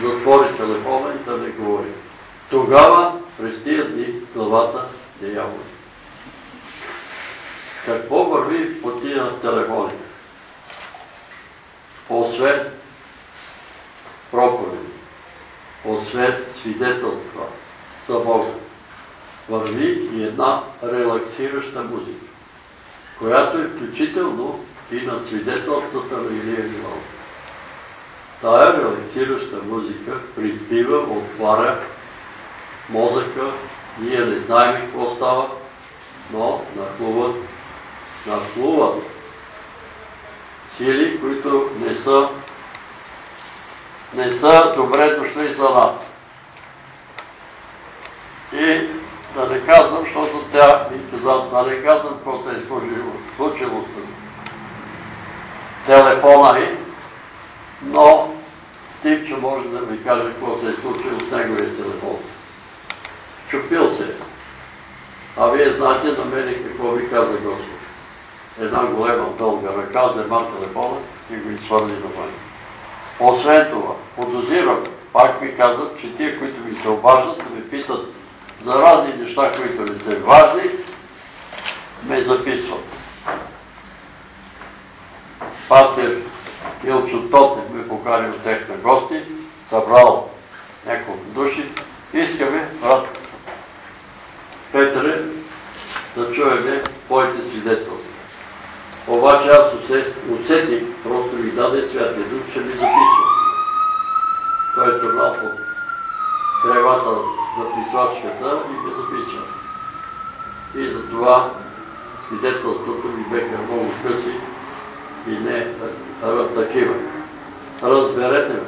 затвори телефона и да не говори. Тогава през тия дни главата боли. Какво върви по тия телефони? Освен проповеди, освен свидетелства за Бога, върви и една релаксираща музика, която е включително и на свидетелствата на Илия Милов. Тая релаксираща музика приспива, отваря мозъка, ние не знаем какво става, но нахлуват, нахлуват сили, които не са, не са добре дошли за нас. И да не казвам, защото тя ми каза да не казвам какво се е случило, случило с телефона ни, но Типчо може да ми каже какво се е случило с неговия телефон. Чупил се. А вие знаете на мене какво ви каза Господ. Една голема дълга ръка взема телефона и го изхвърли на мен. Освен това, подозирам, пак ми казват, че тия, които ми се обаждат, да ме питат за разни неща, които не са важни, ме записват. Пастир Илчо Тотев ме покани от тех на гости, събрал няколко души. Искаме, брат Петре, да чуеме твоите свидетелства. Обаче аз усетих, просто ви даде святия дух, че ми записва. Той е турнал под кревата записвачката и записва. И затова свидетелствата ми беха много къси и не такива. Разберете ме.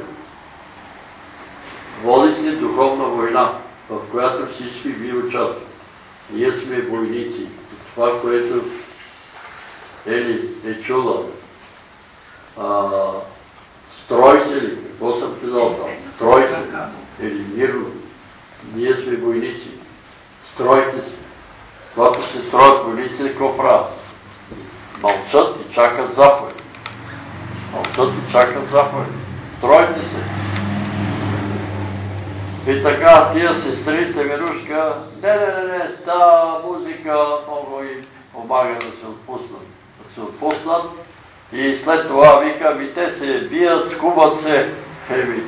Води се духовна война, в която всички ви участват. Ние сме войници. Това, което Ели е чула. А, строй се ли? Какво съм казал там? Строй се. Или мирно. Ние сме войници. Стройте се. Когато се строят войници, какво правят? Мълчат и чакат заповед. Мълчат и чакат заповед. Стройте се. И така, тия сестрите Верушка, не, не, не, не, та музика много и помага да се отпуснат. Да се отпуснат и след това вика, ми те се бият, скубат се. Еми,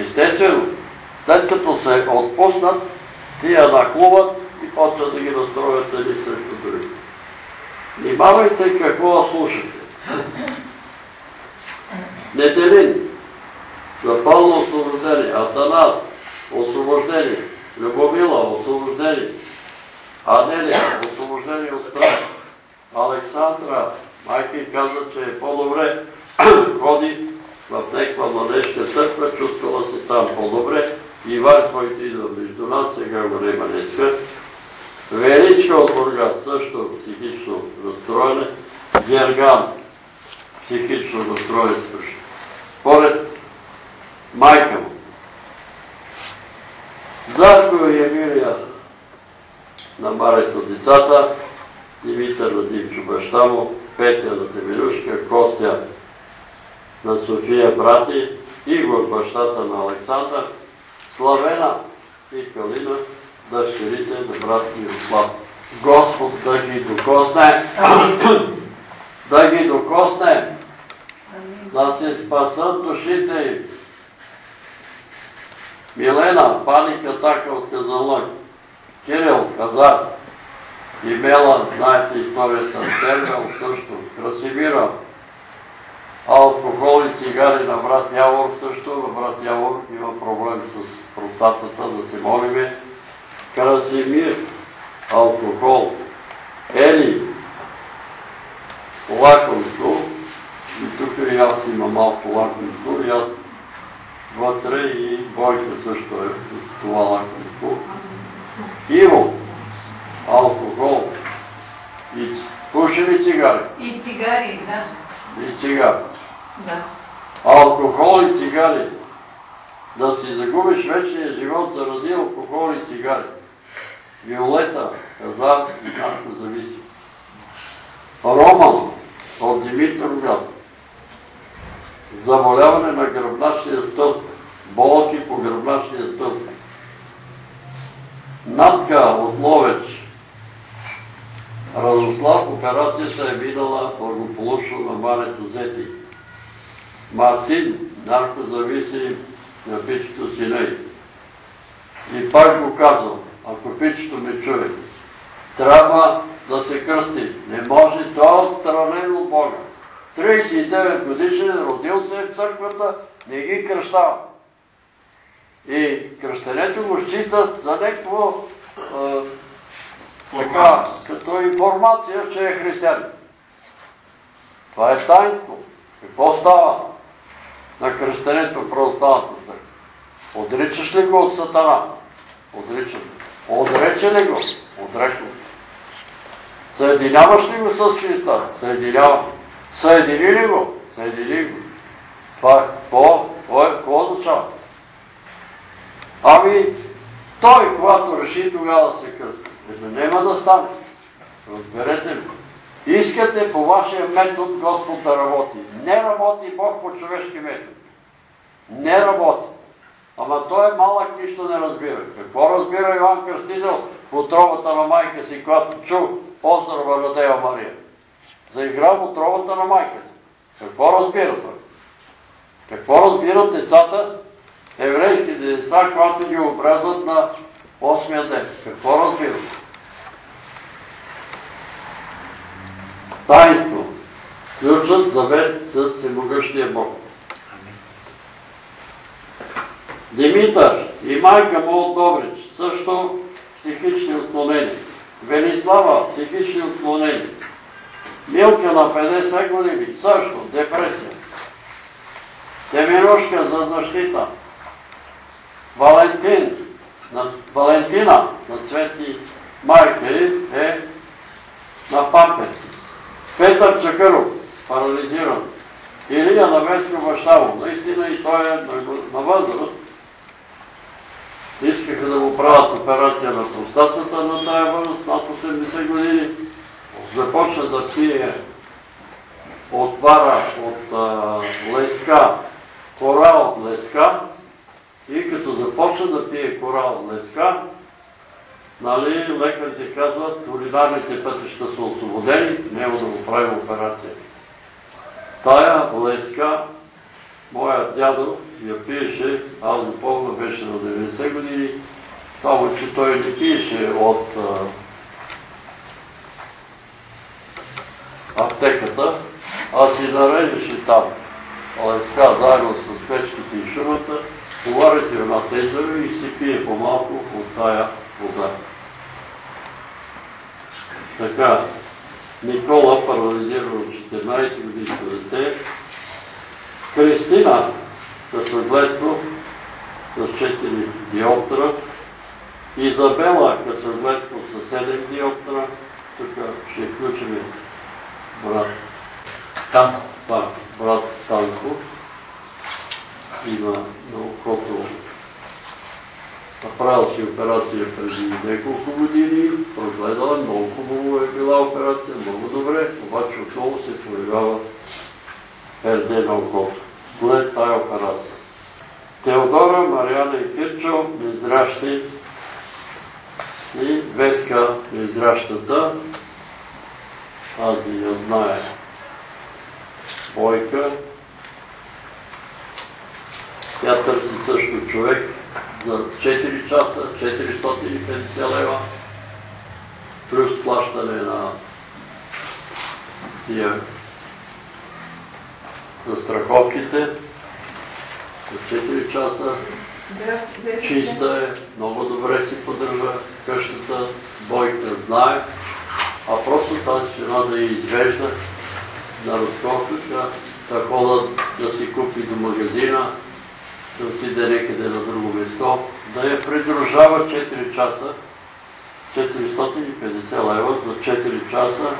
естествено, след като се отпуснат, тия наклуват и почват да ги настроят едни срещу други. Внимавайте какво слушате. Неделин, за пълно освобождение, Атанас, освобождение, Любомила, освобождение, Анелия, освобождение от страх, Александра, майка каза, че е по-добре, ходи в някаква младежка църква, чувствала се там по-добре. Иван, който идва между нас, сега го няма днеска. Величка от Бургас, също психично разстроене. Герган, психично разстроен също. Поред майка му. Зарко и Емилия на Марето децата, Димитър на Димчо баща му, Петя на Темирушка, Костя на София брати, Игор бащата на Александър, Славена и Калина, дъщерите на брат Мирослав. Господ да ги докосне, да ги докосне, да се спасат душите им. Милена, паника така от Казанлък, Кирил, Казар, Имела, знаете историята, Тергал също, Красимира, алкохол и цигари на брат Явор също. На брат Явор има проблем с простатата, да се молиме. Красимир, алкохол. Ели, лакомство. И тук и аз имам малко лакомство. И аз вътре и Бойка също е това лакомство. Иво, алкохол. И пуши ли цигари? И цигари, да. И цигари. Да. Алкохол и цигари. Да си загубиш вечния живот заради алкохол и цигари. Виолета, каза нарко зависи. Роман от Димитровград. Заболяване на гръбначния стълб. Болки по гръбначния стълб. Натка от Ловеч. Радослав операцията е минала благополучно на Мането Зети. Мартин, наркозависим на пичето си. И пак го казвам, ако пичето ме чуе, трябва да се кръсти. Не може, той е отстранен от Бога. 39 годишен, родил се в църквата, не ги кръщава. И кръщенето го считат за някакво така, като информация, че е християнин. Това е таинство. Какво става на кръстенето църква? Отричаш ли го от сатана? Отричам. Отрече ли го? Отрекно. Съединяваш ли го с Христа? Съединявам. Съедини ли го? Съедини го. Това какво, какво, какво означава? Ами, той, когато реши тогава се кръсти, еми няма да стане. Разберете ли? Искате по вашия метод Господ да работи. Не работи Бог по човешки метод. Не работи. Ама той е малък, нищо не разбира. Какво разбира Йоанн Кръстител в отробата на майка си, когато чу поздрава на Дева Мария? Заигра в отробата на майка си. Какво разбира той? Какво разбират децата, еврейските деца, когато ги обрязват на 8-я ден? Какво разбират? Таинство. Ключът завет с всемогъщия Бог. Димитър и майка му от Добрич също психични отклонения. Велислава психични отклонения. Милка на 50 години също депресия. Темирушка за защита. Валентин, на, Валентина на Цвети майка е на папе. Петър Чакъров, парализиран. Илия на Веско Бащаво. Наистина и той е на възраст. Искаха да му правят операция на простатата на тая възраст, над 80 години. Започна да пие отвара от а, леска, кора от леска и като започна да пие кора от леска, нали, лекарите казват, уринарните пътища са освободени, няма да му правим операция. Тая леска, моят дядо я пиеше, аз го помня, беше на 90 години, само че той не пиеше от аптеката, а си нарежеше там леска заедно с печките и шумата, говори си една тезера и си пие по-малко от тая вода. Така, Никола, парализиран от 14 годишно дете, Кристина, късогледство с 4 диоптра, Изабела, късогледство с 7 диоптра, тук ще включим брат Станко. пак, брат Станко, има на окото Направил си операция преди няколко години, прогледала, много хубаво е била операция, много добре, обаче отново се появява РД на окото. След тая операция. Теодора, Мариана и Кирчо, нездращи и Веска, нездращата, аз я знае. Бойка. Тя търси също човек, за 4 часа 450 лева, плюс плащане на тия за страховките за 4 часа. Чиста е, много добре си поддържа къщата, бойка знае, а просто тази жена да я извежда на разходка, да ходят да си купи до магазина, да отиде някъде на друго место, да я придружава 4 часа, 450 лева за 4 часа.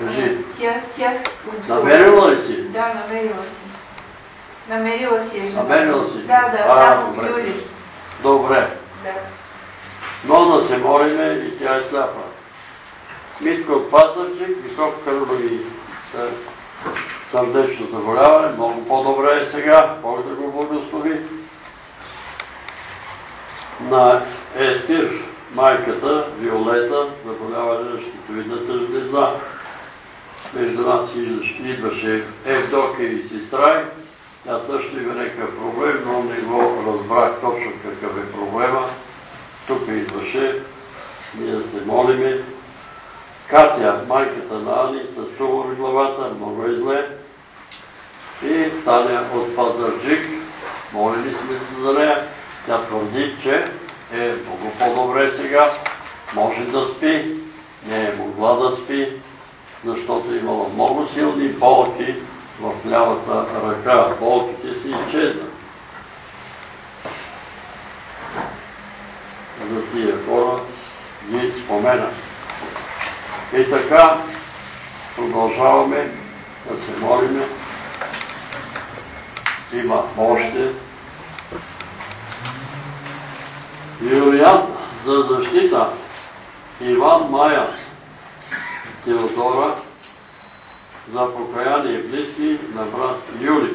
Кажи, Тя, тя намерила ли си? Да, намерила си. Намерила си е жена. Намерила си? Да, да, А, там в добре. Юли. Добре. Да. Но да се молиме и тя е сляпа. Митко от Пазарчик, висок кръвови е, сърдечно заболяване, много по-добре е сега, Бог да го благослови. На Естир, майката, Виолета, заболяване на щитовидната жлеза. Между нас идваше Евдокия и сестра, тя също има някакъв проблем, но не го разбрах точно какъв е проблема. Тук идваше, ние се молиме. Катя, майката на Ани, с тумор в главата, много е зле. И Таня от Пазарджик, молили сме се за нея. Тя твърди, че е много по-добре сега, може да спи, не е могла да спи, защото имала много силни болки в лявата ръка. Болките си изчезнат. За тия хора ги спомена. И така продължаваме да се молиме. Има още. Юлиан за защита. Иван Теодора за покаяние близки на брат Юли.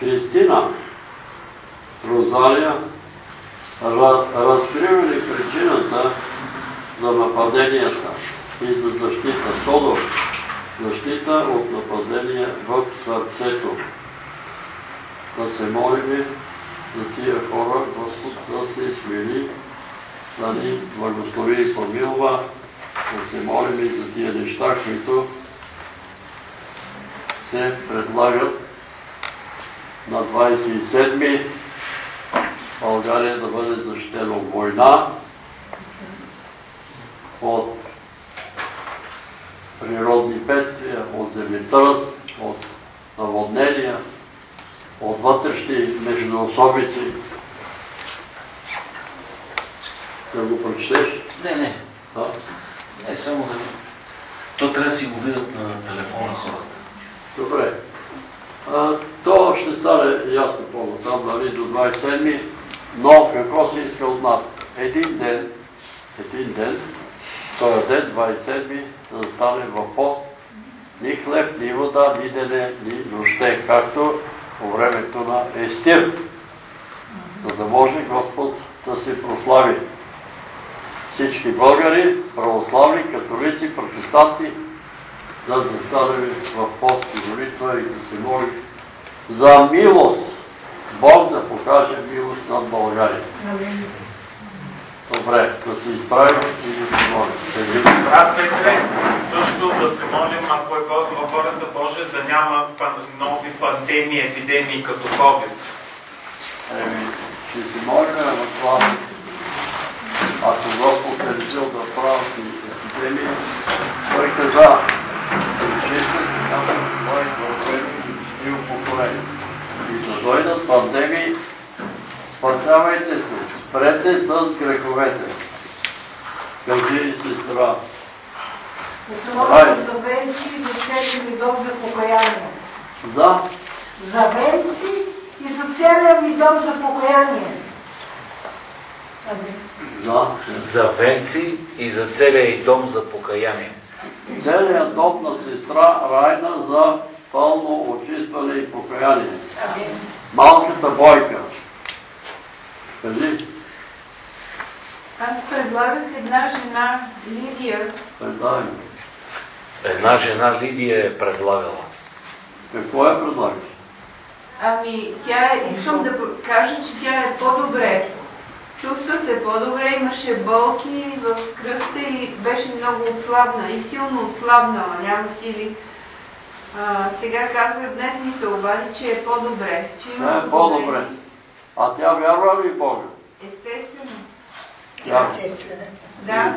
Кристина Розалия разкривали причината за нападенията и за защита. Тодор, защита от нападения в сърцето. Да се молиме за тия хора, Господ да се смили, да ни благослови и помилва, да се молиме и за тия неща, които се предлагат на 27 България да бъде защитена от война, от природни бедствия, от земетръс, от наводнения, от вътрешни междуособици. Да го прочетеш? Не, не. Не, само да... То трябва да си го видят на телефона хората. Добре. А, то ще стане ясно по-натам, нали, до 27 но какво се иска от нас? Един ден, един ден, този ден, 27 да стане в пост, ни хлеб, ни вода, ни дене, ни нощте, както по времето на Естир, за да може Господ да се прослави. Всички българи, православни, католици, протестанти, да застанем в пост и молитва и да се молим за милост. Бог да покаже милост над България. Добре, да се изправим и да се молим. Петре, също да се молим, ако е във волята Божия, да няма нови пандемии, епидемии като COVID. Еми, ще се молим на това. Ако Господ е решил да прави епидемия, той каза, чисто каза, той да и поколение. И да дойдат пандемии, спасявайте се, спрете с греховете. Кажи, сестра, Да се молим за венци и за целия ми дом за покаяние. за За венци и за целия ми дом за покаяние. За За венци и за целия и дом за покаяние. целият дом на сестра Райна за пълно очистване и покаяние. Малката бойка. Кажи, Аз предлагах една жена, Лидия, предлагай. Една жена Лидия е предлагала. Какво е предлагаш? ами тя е, искам да кажа, че тя е по-добре. Чувства се по-добре, имаше болки в кръста и беше много отслабна и силно отслабнала, няма сили. А, сега казва, днес ми се обади, че е по-добре. Че има е по-добре. А тя вярва ли Бога? Естествено. Тя. Да.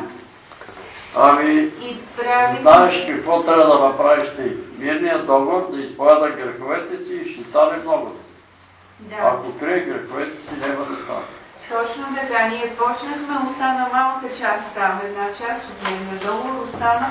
Ами, И прави... знаеш какво трябва да направиш ти? Мирният договор да изповяда греховете си и ще стане много. Да. Ако крие греховете си, няма да стане. Точно така. Ние почнахме, остана малка част там, една част от нейния договор остана.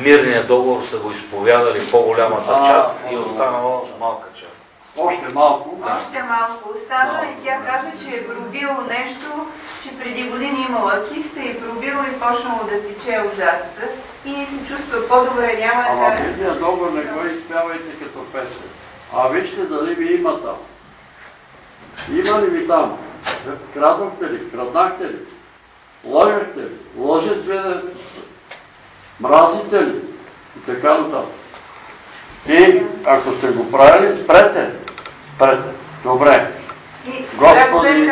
Мирният договор са го изповядали по-голямата част и а, останала малка част. Още малко. Още малко остана и тя каза, че е пробило нещо, че преди години имала киста и пробило и почнало да тече отзад. И се чувства по-добре, няма Ама да... мирният договор не го изпявайте като песен. А вижте дали ви има там. Има ли ви там? Крадохте ли? Краднахте ли? Лъгахте ли? Лъже свидетелство? Мразите ли? И така нататък. И ако сте го правили, спрете. Спрете. Добре. Господи!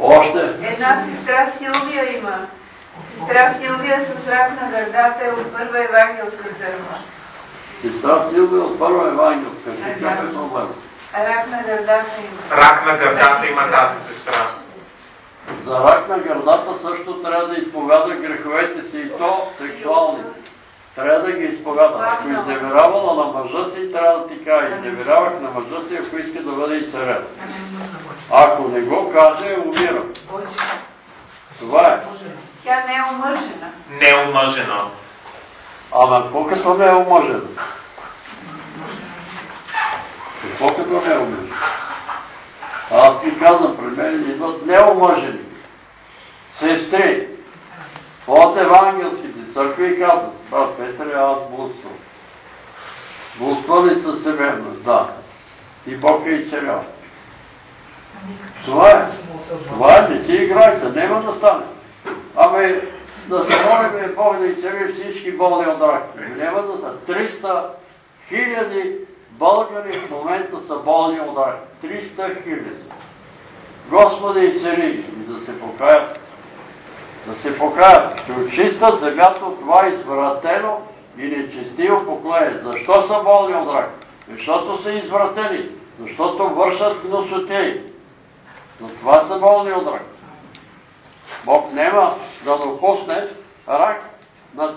още. Една сестра Силвия има. Сестра Силвия с рак на гърдата е от Първа Евангелска църква. Сестра Силвия от първа евангелска. Какъв е проблем? Рак на гърдата има. Рак на гърдата има тази сестра. За рак на гърдата също трябва да изповяда греховете си и то сексуални. Трябва да ги изповяда. Ако изневерявала на мъжа си, трябва да ти кажа. Изневерявах на мъжа си, ако иска да бъде изцелен. Ако не го каже, умира. Това е. Тя не е омъжена. Не е омъжена. Ама какво като не е омъжена? Какво като не омъжена? Аз ти казвам, при мен идват неомъжени. Сестри. От евангелските църкви казват, брат Петър, аз блудствам. Блудствали със семейност, да. И Бог е изцелял. Това е. Това е, не си играйте, няма да стане. Ами, да се молим Бог да изцели всички болни от рак. Няма да стане. 300 хиляди българи в момента са болни от рак. 300 хиляди. Господи, и да се покаят. Да се покаят, че очиста земята това извратено и нечестиво поколение. Защо са болни от рак? Защото са извратени. Защото вършат гносотеи. Но това са болни от рак. Бог няма да допусне рак на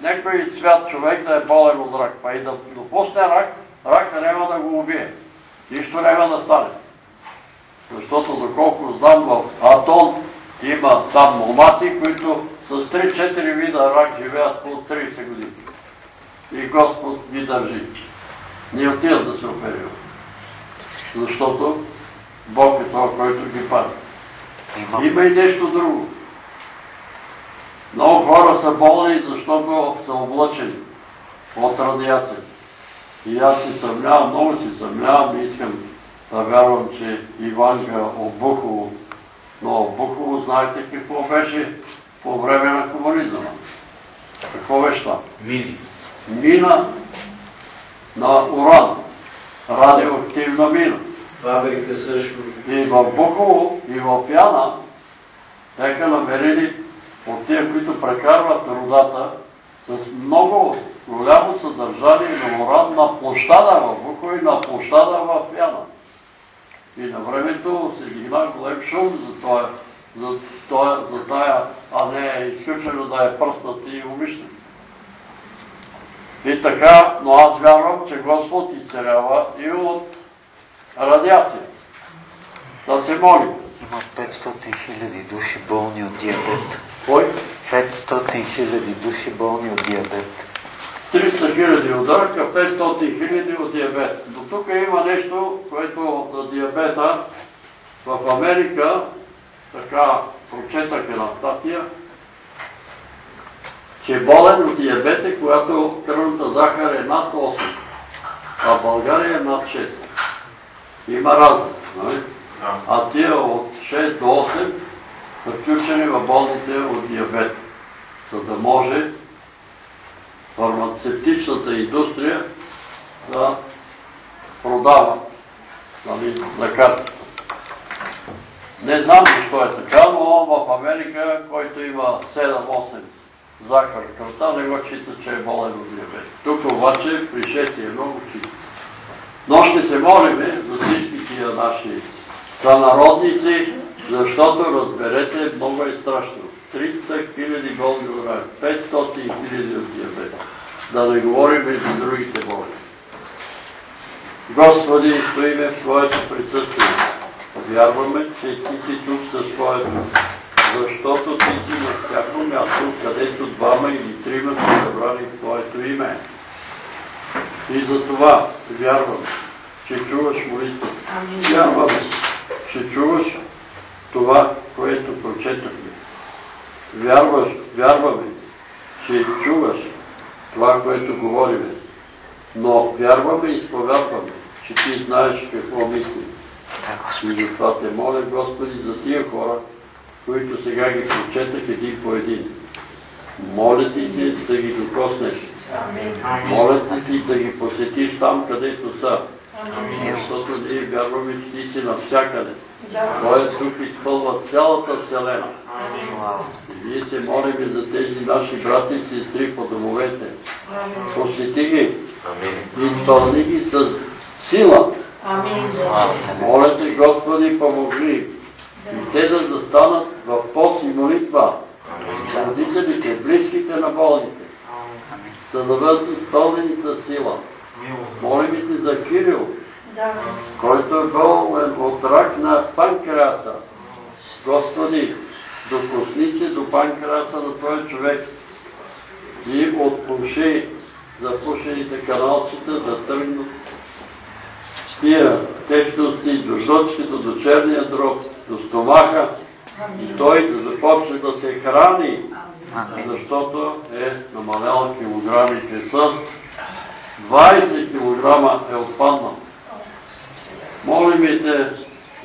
някой свят човек да е болен от рак. Па и да допусне рак, рака няма да го убие. Нищо няма да стане. Защото доколко знам в Атон има там момаси, които с 3-4 вида рак живеят по 30 години. И Господ ги държи. Не отиват да се оперират. Защото Бог е това, който ги пази. Има и нещо друго. Много хора са болни, защото са облъчени от радиация. И аз си съмнявам, много си съмнявам и искам да вярвам, че Иванка от Бухово, но от Бухово знаете какво беше по време на комунизма. Какво беше това? Мини. Мина на уран. Радиоактивна мина. Фабрика също. И в Бухово, и в Яна бяха намерили от тия, които прекарват родата с много голямо съдържание на уран на площада в Бухово и на площада в Яна. И на времето се гигна голем шум за това, за, това, за тая, а не е изключено да е пръснат и умишлен. И така, но аз вярвам, че Господ изцелява и от радиация. Да се молим. Има 500 хиляди души болни от диабет. Кой? 500 хиляди души болни от диабет. 300 хиляди от рака, 500 хиляди от диабет. До тук има нещо, което за диабета в Америка, така прочетах една статия, че болен от диабет е, когато кръвната захар е над 8, а България е над 6. Има разлика, нали? А тия от 6 до 8 са включени в болните от диабет, за да може фармацевтичната индустрия да продава нали, лекарства. Не знам защо е така, но в Америка, който има 7-8 захар кръвта, не го чита, че е болен от диабет. Тук обаче при 6 е много чисто. Но ще се молиме за всички тия наши сънародници, защото разберете, много е страшно. 300 хиляди болни от рак, 500 хиляди от диабет. Да не говорим и за другите болни. Господи, стоиме в Твоето присъствие. Вярваме, че Ти си тук със Твоето, защото Ти си на всяко място, където двама или трима са събрани в Твоето име. И за това вярвам, че чуваш молитва. Вярвам, че чуваш това, което прочетохме. Вярваш, вярваме, че чуваш това, което говориме. Но вярваме и изповядваме, че ти знаеш какво мислим. И затова те моля, Господи, за тия хора, които сега ги прочетах един по един. Моля ти се да ги докоснеш. Моля ти да ги посетиш там, където са. Защото ние вярваме, че ти си навсякъде. Твоят дух изпълва цялата Вселена. И ние се молим за тези наши брати и сестри по домовете. Посети ги. Изпълни ги с сила. Моля те, Господи, помогни им. И те да застанат в пост и молитва. Родителите, близките на болните. За да бъдат изпълнени с сила. Молим те за Кирил, който е болен от рак на панкреаса. Господи, до косници, до панкраса на този човек и от уши запушените каналчета да тръгнат тия течности до жлъчката, до черния дроб, до стомаха и той да започне да се храни, защото е намалял килограмите с 20 килограма е отпаднал. Молим те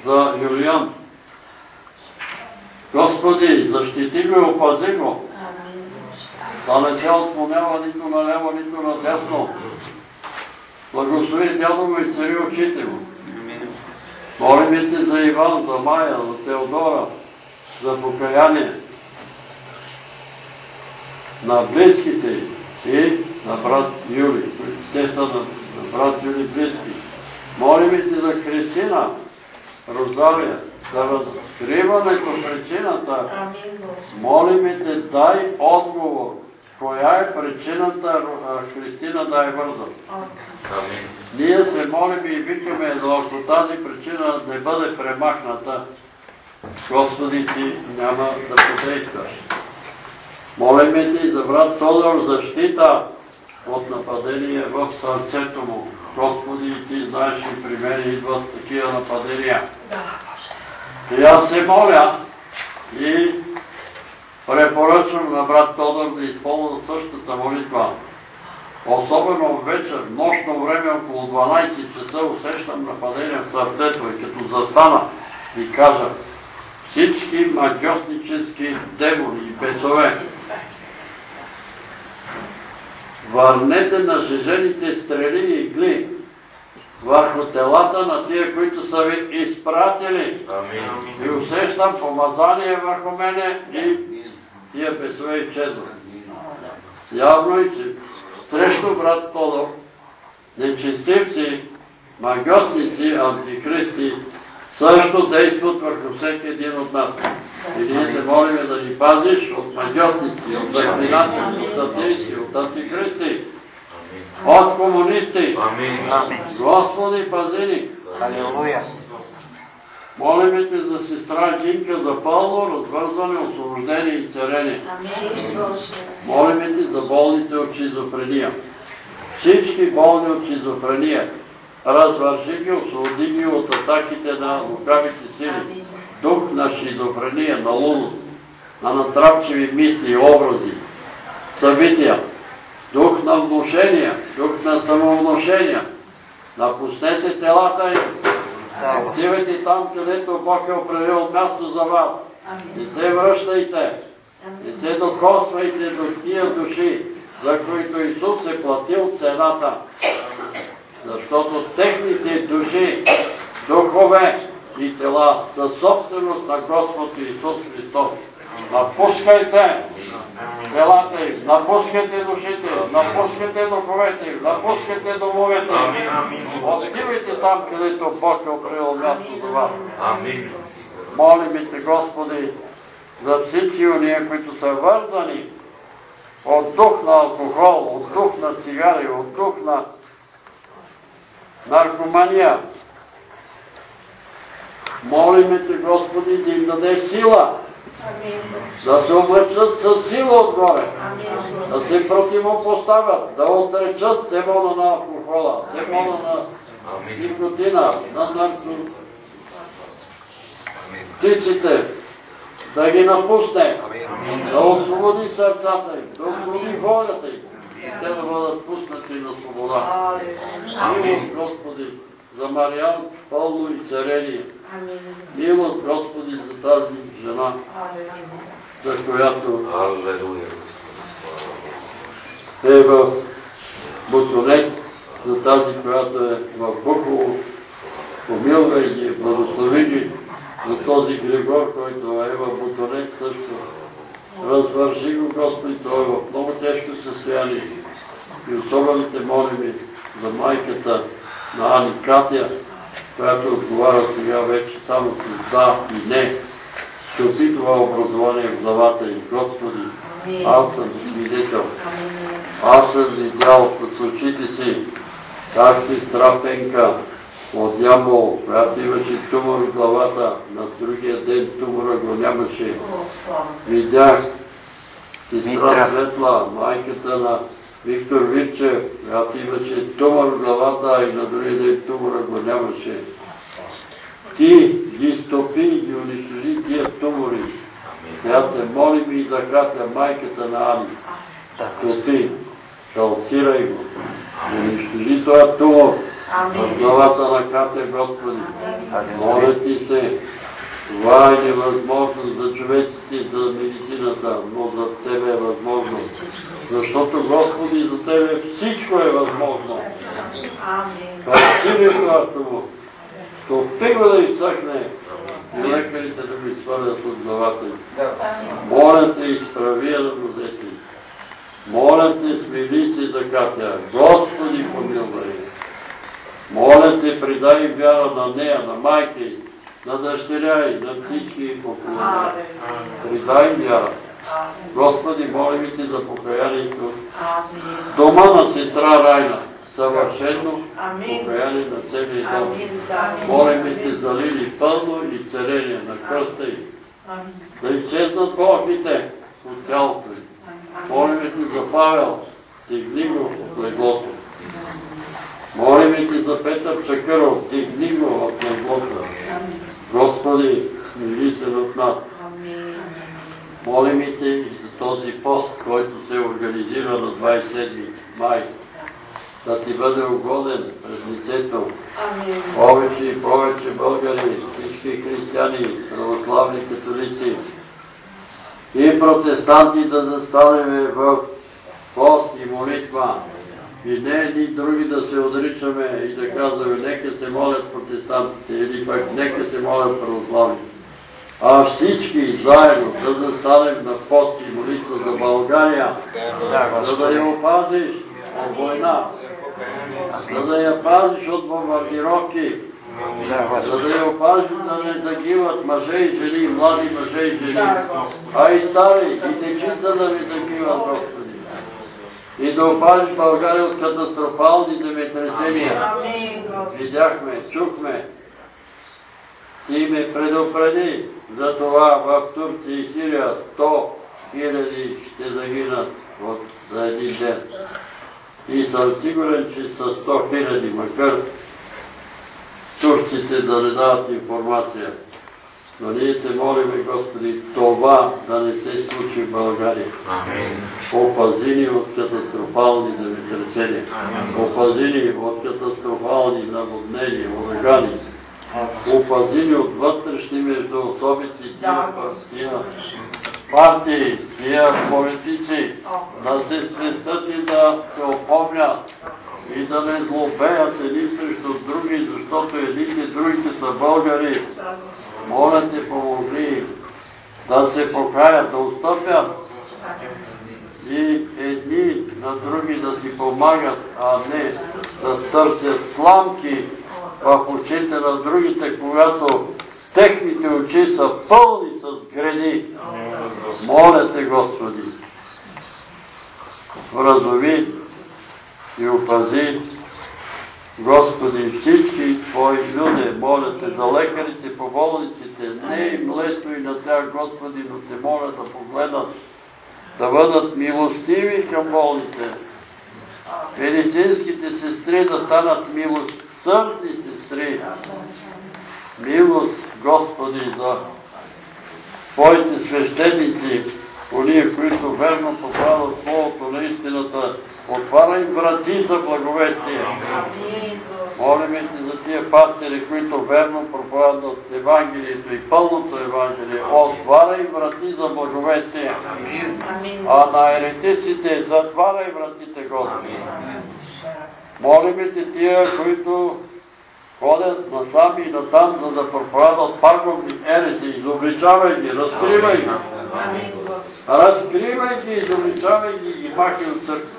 за Юлиан. Господи, защити го и опази го. Да не се отклонява нито наляво, нито надясно. Благослови дядо му и цари очите му. Молим и те за Иван, за Майя, за Теодора, за покаяние на близките и на брат Юли. Те са на, на брат Юли близки. Молим и те за Христина, Розалия, за разкриването причината. Молим и те дай отговор. Коя е причината Христина да е върза? Ние се молим и викаме, но ако тази причина не бъде премахната, Господи, ти няма да подействаш. Молим ти за брат Тодор защита от нападение в сърцето му. Господи, ти знаеш и при мен идват такива нападения. И аз се моля и препоръчвам на брат Тодор да използва същата молитва. Особено вечер, нощно време, около 12 часа, усещам нападение в сърцето и като застана и кажа всички магиоснически демони и бесове, върнете на жежените стрели и игли върху телата на тия, които са ви изпратили. И усещам помазание върху мене и тия бесове изчезват. Явно и че срещу брат Тодор, нечестивци, магиосници, антихристи също действат върху всеки един от нас. И ние те молим да ни пазиш от магиотници, от заклинатели, от атеисти, от антихристи, от комунисти. Господи, пази ни! Алилуя. Молим те за сестра Джинка за пълно развързване, освобождение и царение. Молим те за болните от шизофрения. Всички болни от шизофрения. Развърши ги, освободи ги от атаките на лукавите сили. Дух на шизофрения, на лудост, на натрапчиви мисли и образи, събития. Дух на внушения, дух на самовнушения. Напуснете телата им. Отивайте там, където Бог е определил място за вас. Не се връщайте. Не се докосвайте до тия души, за които Исус е платил цената. Защото техните души, духове и тела са собственост на Господ Исус Христос. Напускайте телата им, напускайте душите, напускайте духовете им, напускайте домовете им. Отивайте там, където Бог е определил място за вас. Молим те, Господи, за всички уния, които са вързани от дух на алкохол, от дух на цигари, от дух на наркомания. Молим те, Господи, да им дадеш сила, да се облечат със сила отгоре, да се противопоставят, да отречат демона на алкохола, демона на никотина, на наркотиците, да ги напусне, да освободи сърцата им, да освободи волята им, и те да бъдат пуснати на свобода. Милост, Господи, за Мариан, пълно изцерение. Милост, Господи, за тази жена, за която е в Бутонет, за тази, която е в Бухово. Помилвай ги, благослови ги за този Григор, който е в Бутонет също. Развърши го, Господи, той е в много тежко състояние. И особено те молим и за майката на Ани Катя, която отговаря сега вече само с да и не. Ще опитва образование в главата и Господи, аз съм свидетел. Аз съм видял с очите си как си страпенка от Ямбол, която имаше тумор в главата, на другия ден тумора го нямаше. Видях сестра. Светла, майката на Виктор Вирчев, която имаше тумор в главата и на другия ден тумора го нямаше. Ти ги стопи и ги унищожи тия тумори. Сега те молим и за Катя, майката на Ани. Стопи, шалцирай го. Унищожи този тумор в главата на Катя, Господи. Моля ти се, това е невъзможно за човеците и за медицината, но за Тебе е възможно. Защото, Господи, за Тебе всичко е възможно. Това тумор. Стопи го да изсъхне и лекарите да го изхвърлят от главата им. Моля те, изправи я на нозете. Моля те, смили се за Катя. Господи, помилвай. Моля те, придай вяра на нея, на майка й, на дъщеря й, на всички около нея. Придай вяра. Господи, молим се за покаянието. Дома на сестра Райна, съвършено покаяние на целия дом. Молим те за Лили пълно изцеление на кръста й. Да изчезнат болките от тялото й. Молим те за Павел, стигни го от леглото. Молим те за Петър Чакъров, стигни го от леглото. Господи, мили се над нас. Молим те и за този пост, който се организира на 27 май. Да ти бъде угоден пред лицето. Повече и повече българи, всички християни, православни католици и протестанти да застанеме в пост и молитва. И не едни други да се отричаме и да казваме, нека се молят протестантите или пък нека се молят православните. А всички заедно да застанем на пост и молитва за България, за да я опазиш от война, за да я пазиш от бомбардировки, за да я опазиш да не загиват мъже и жени, млади мъже и жени, а и стари, и дечица да не загиват, Господи. И да опазиш България от катастрофални земетресения. Видяхме, чухме. Ти ме предупреди за това в Турция и Сирия 100 хиляди ще загинат от, за един ден. И съм сигурен, че са 100 хиляди, макар турците да не дават информация. Но ние те молиме, Господи, това да не се случи в България. Опази ни от катастрофални земетресения. Опази ни от катастрофални наводнения, урагани. Опази ни от вътрешни междуособици, тия партия, партии, тия политици, да се свестят и да се опомнят и да не злобеят едни срещу други, защото едните другите са българи. Моля те, помогни да се покаят, да отстъпят и едни на други да си помагат, а не да търсят сламки в очите на другите, когато техните очи са пълни с грени. Моля те, Господи, вразови и опази, Господи, всички Твои люди, моля те за лекарите по болниците, не им лесно и на тях, Господи, но те моля да погледнат, да бъдат милостиви към болните. Медицинските сестри да станат милосърдни сестри. Милост, Господи, за Твоите свещеници, уния, които верно проповядват Словото на истината, отваря им врати за благовестие. Молим те за тия пастири, които верно проповядват Евангелието и пълното Евангелие. Отваря им врати за благовестие. А на еретиците затваряй вратите, Господи. Молим те тия, които ходят насам и натам, за да проповядват пагубни ереси, изобличавай ги, разкривай ги. Разкривай ги, изобличавай ги и махай от църква.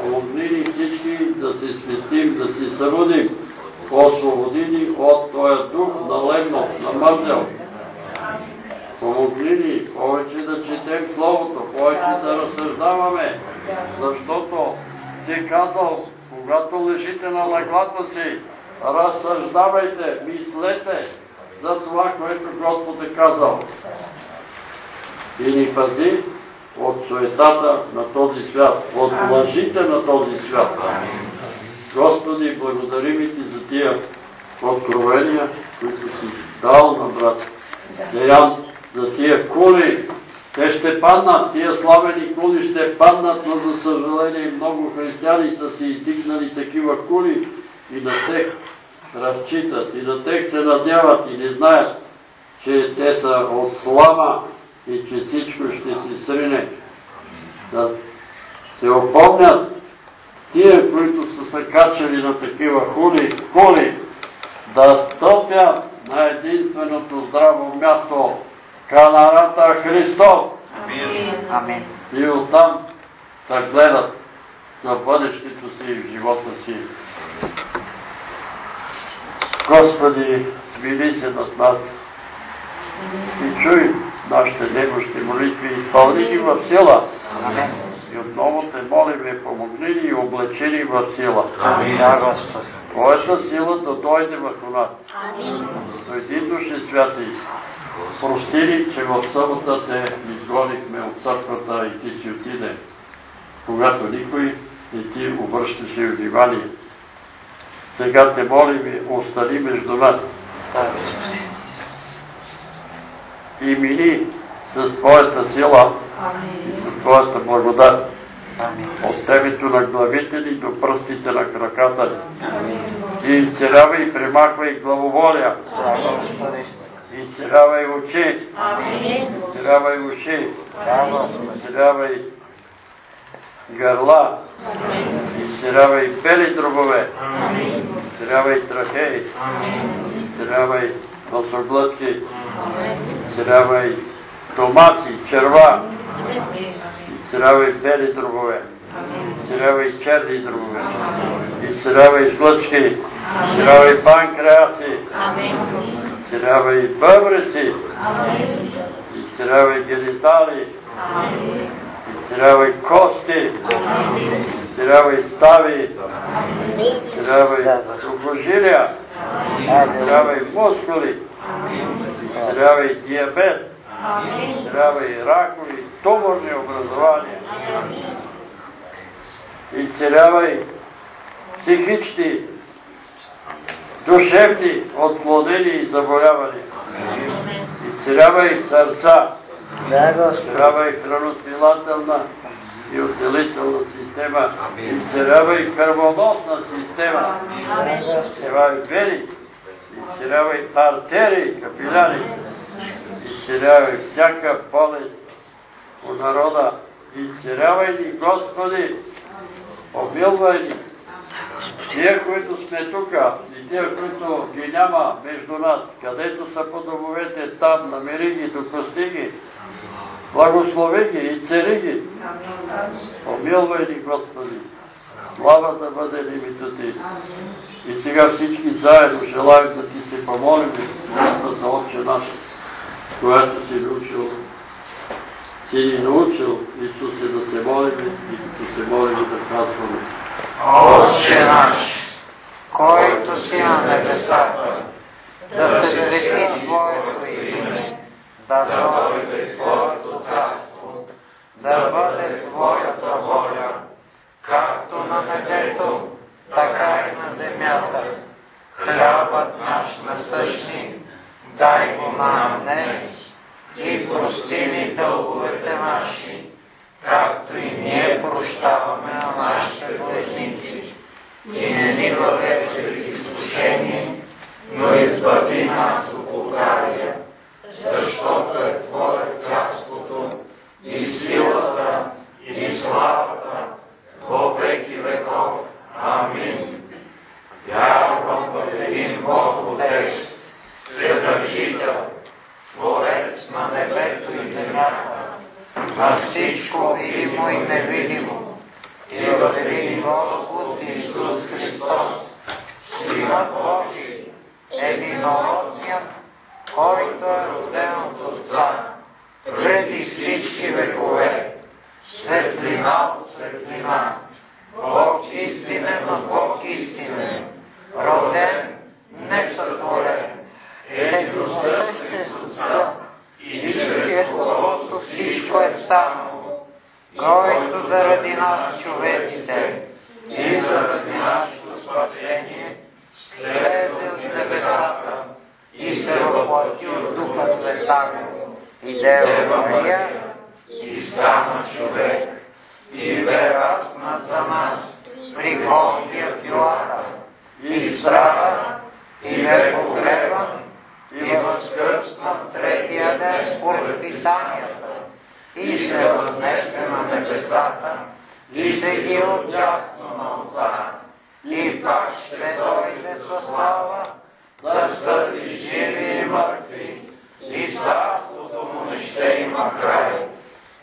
Помогни ни всички да се спестим, да се събудим, освободи ни от този дух на лемно, на мъртел. Помогни ни повече да четем Словото, повече да разсъждаваме, защото си казал, когато лежите на леглата си, разсъждавайте, мислете за това, което Господ е казал. И ни пази от суетата на този свят, от лъжите на този свят. Господи, благодарим Ти за тия откровения, които си дал на брат Деян, за тия кули. Те ще паднат, тия славени кули ще паднат, но за съжаление много християни са си издигнали такива кули и на тех разчитат, и на тех се надяват и не знаят, че те са от слава и че всичко ще си срине. Да се опомнят тия, които са се качали на такива хули, коли, да стъпят на единственото здраво място, канарата Христос. Амин. И оттам да гледат за бъдещето си и в живота си. Господи, смили се над нас и чуй нашите немощни молитви, изпълни ги в сила. Амин. И отново те молиме, помогни ни и облечи ни в сила. Господи. Твоята сила да дойде върху нас. Дойди души святи. Прости ни, че в събота се изгонихме от църквата и ти си отиде, когато никой не ти обръщаше внимание. Сега те молим и остани между нас. И мини с Твоята сила и с Твоята благодат. Амин. от темето на главите ни до пръстите на краката ни. И изцелявай и премахвай главоволия, Да, Господи. изцелявай очи, изцелявай уши, изцелявай гърла, изцелявай бели дробове, изцелявай трахеи, изцелявай носоглътки, изцелявай томаци, черва, изцелявай бели дробове, изцелявай черни дробове, изцелявай жлъчки, изцелявай панкреаси, изцелявай бъбреци, изцелявай генитали, изцелявай кости, изцелявай стави, изцелявай сухожилия, изцелявай мускули, изцелявай диабет, изцелявай ракови, туморни образования, изцелявай психични, душевни отклонения и заболявания. Изцелявай сърца, Да, Господи. изцелявай храносмилателна и отделителна система, изцелявай кръвоносна система, изцелявай вени, изцелявай артерии, капиляри, изцелявай всяка болест у народа, изцелявай ни, Господи, помилвай ни. Тия, които сме тук, и тия, които ги няма между нас, където са по домовете, там, намери ги, допусти ги, благослови ги и цели ги. Помилвай ни, Господи. Слава да бъде името Ти. И сега всички заедно желаем да Ти се помолим за Отче наш, която си научил, си ни научил, Исусе, да се молим и като се молим да казваме. Отче наш, който си на небесата, да се свети Твоето име, да дойде Твоето царство, да бъде Твоята воля, както на небето, така и на земята. Хлябът наш насъщни, дай го нам днес и прости ни дълговете наши, както и ние прощаваме на нашите длъжници. И не ни въведе в изкушение, но избави нас от лукавия, защото е Твое царството и силата и славата во веки веков. Амин. Вярвам в един Бог Отец, Вседържител, Творец на небето и земята, на всичко видимо и невидимо. И в един Господ Исус Христос, Синът Божий, единородният, който е роден от Отца, преди всички векове, светлина от светлина, Бог истинен от Бог истинен, роден, несътворен, едносъщен с Отца, всичко е станало, който заради нас човеците. И заради нашето спасение слезе от небесата и се въплати от Духа Святаго и Дева Мария и стана човек. И бе раснат за нас при Понтия Пилата. И страда и бе погребан и възкръсна в третия ден според питанията и се възнесе на небесата и седи отдясно на Отца и пак ще дойде със слава да съди живи и мъртви. и царството му не ще има край.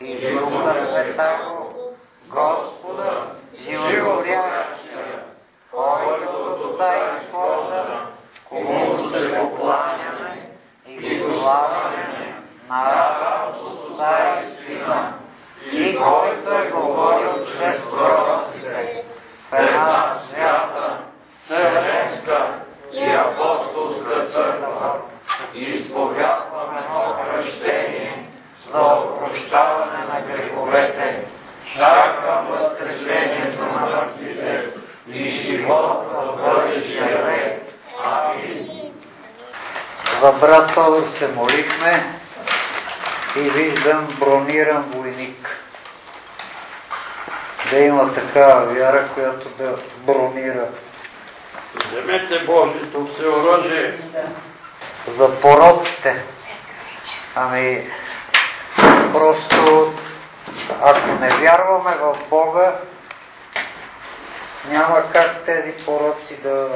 И Духа Святаго, Господа, животворящия, който от Отца изхожда, комуто се покланяме и го славяме наравно с Отца и Сина, и който е говорил чрез пророците в една свята, вселенска и апостолска църква, изповядваме едно кръщение за опрощаване на греховете, чакам възкресението на мъртвите и живот в бъдещия век. Амин. Тодор се молихме и виждам брониран войник. Да има такава вяра, която да бронира. Вземете Божието всеоръжие. За пороците. Ами, просто ако не вярваме в Бога, няма как тези пороци да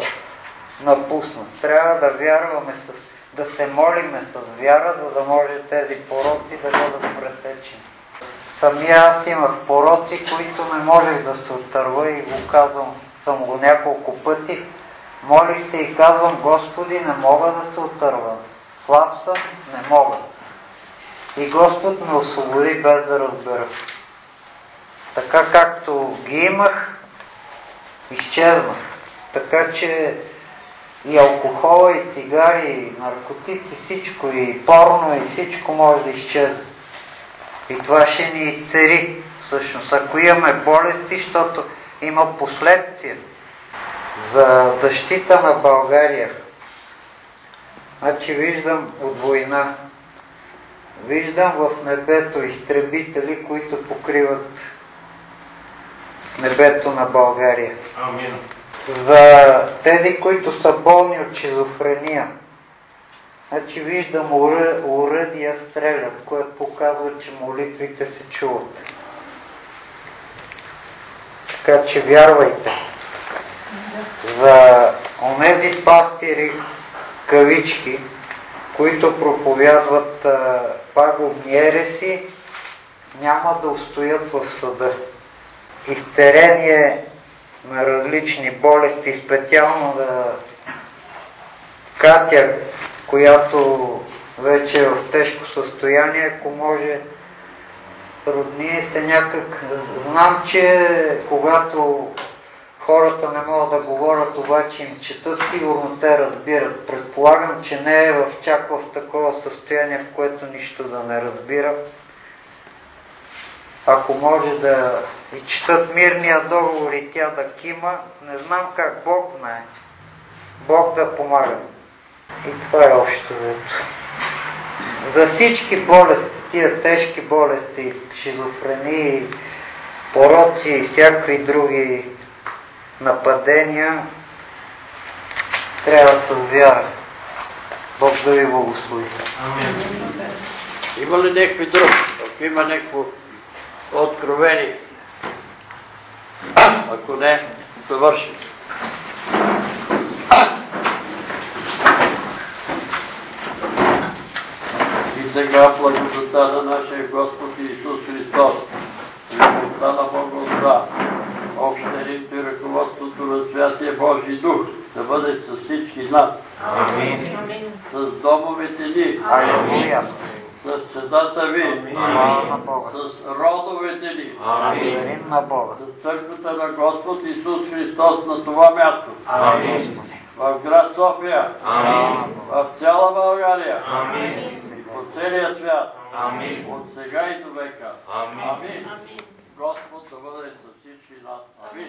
напуснат. Трябва да вярваме, с, да се молиме с вяра, за да може тези пороци да бъдат пресечени. Самия аз имах пороци, които не можех да се отърва и го казвам, съм го няколко пъти. Молих се и казвам, Господи, не мога да се отървам. Слаб съм, не мога. И Господ ме освободи без да разбера. Така както ги имах, изчезнах. Така че и алкохола, и цигари, и наркотици, всичко, и порно, и всичко може да изчезне. И това ще ни изцери. Всъщност, ако имаме болести, защото има последствия за защита на България. Значи виждам от война. Виждам в небето изтребители, които покриват небето на България. Амин. За тези, които са болни от шизофрения, значи виждам уръ- уръдия стрелят, което показва, че молитвите се чуват. Така че вярвайте. За онези пастири, кавички, които проповядват а, пагубни ереси, няма да устоят в съда. Изцерение на различни болести, специално да Катя, която вече е в тежко състояние, ако може роднините някак... Знам, че когато хората не могат да говорят, обаче им четат, сигурно те разбират. Предполагам, че не е в чак в такова състояние, в което нищо да не разбира. Ако може да четат мирния договор и тя да кима, не знам как Бог знае. Бог да помага. И това е общо взето. За всички болести, тия тежки болести, шизофрении, пороци и всякакви други нападения, трябва с вяра. Бог да ви благослови. Има ли някакви друг? Ако има някакво откровение? Ако не, завършим. И сега благодата на нашия Господ Исус Христос, любовта на Бога общението и ръководството на Святия Божий Дух да бъде с всички нас, Амин. с домовете ни, Алелуя. С чедата ви, Бога. с родовете ни, на Бога. с църквата на Господ Исус Христос на това място, Амин. в град София, Амин. в цяла България Амин. и по целия свят. Амин. От сега и до века. Амин. Амин. Господ да бъде с всички нас. Амин.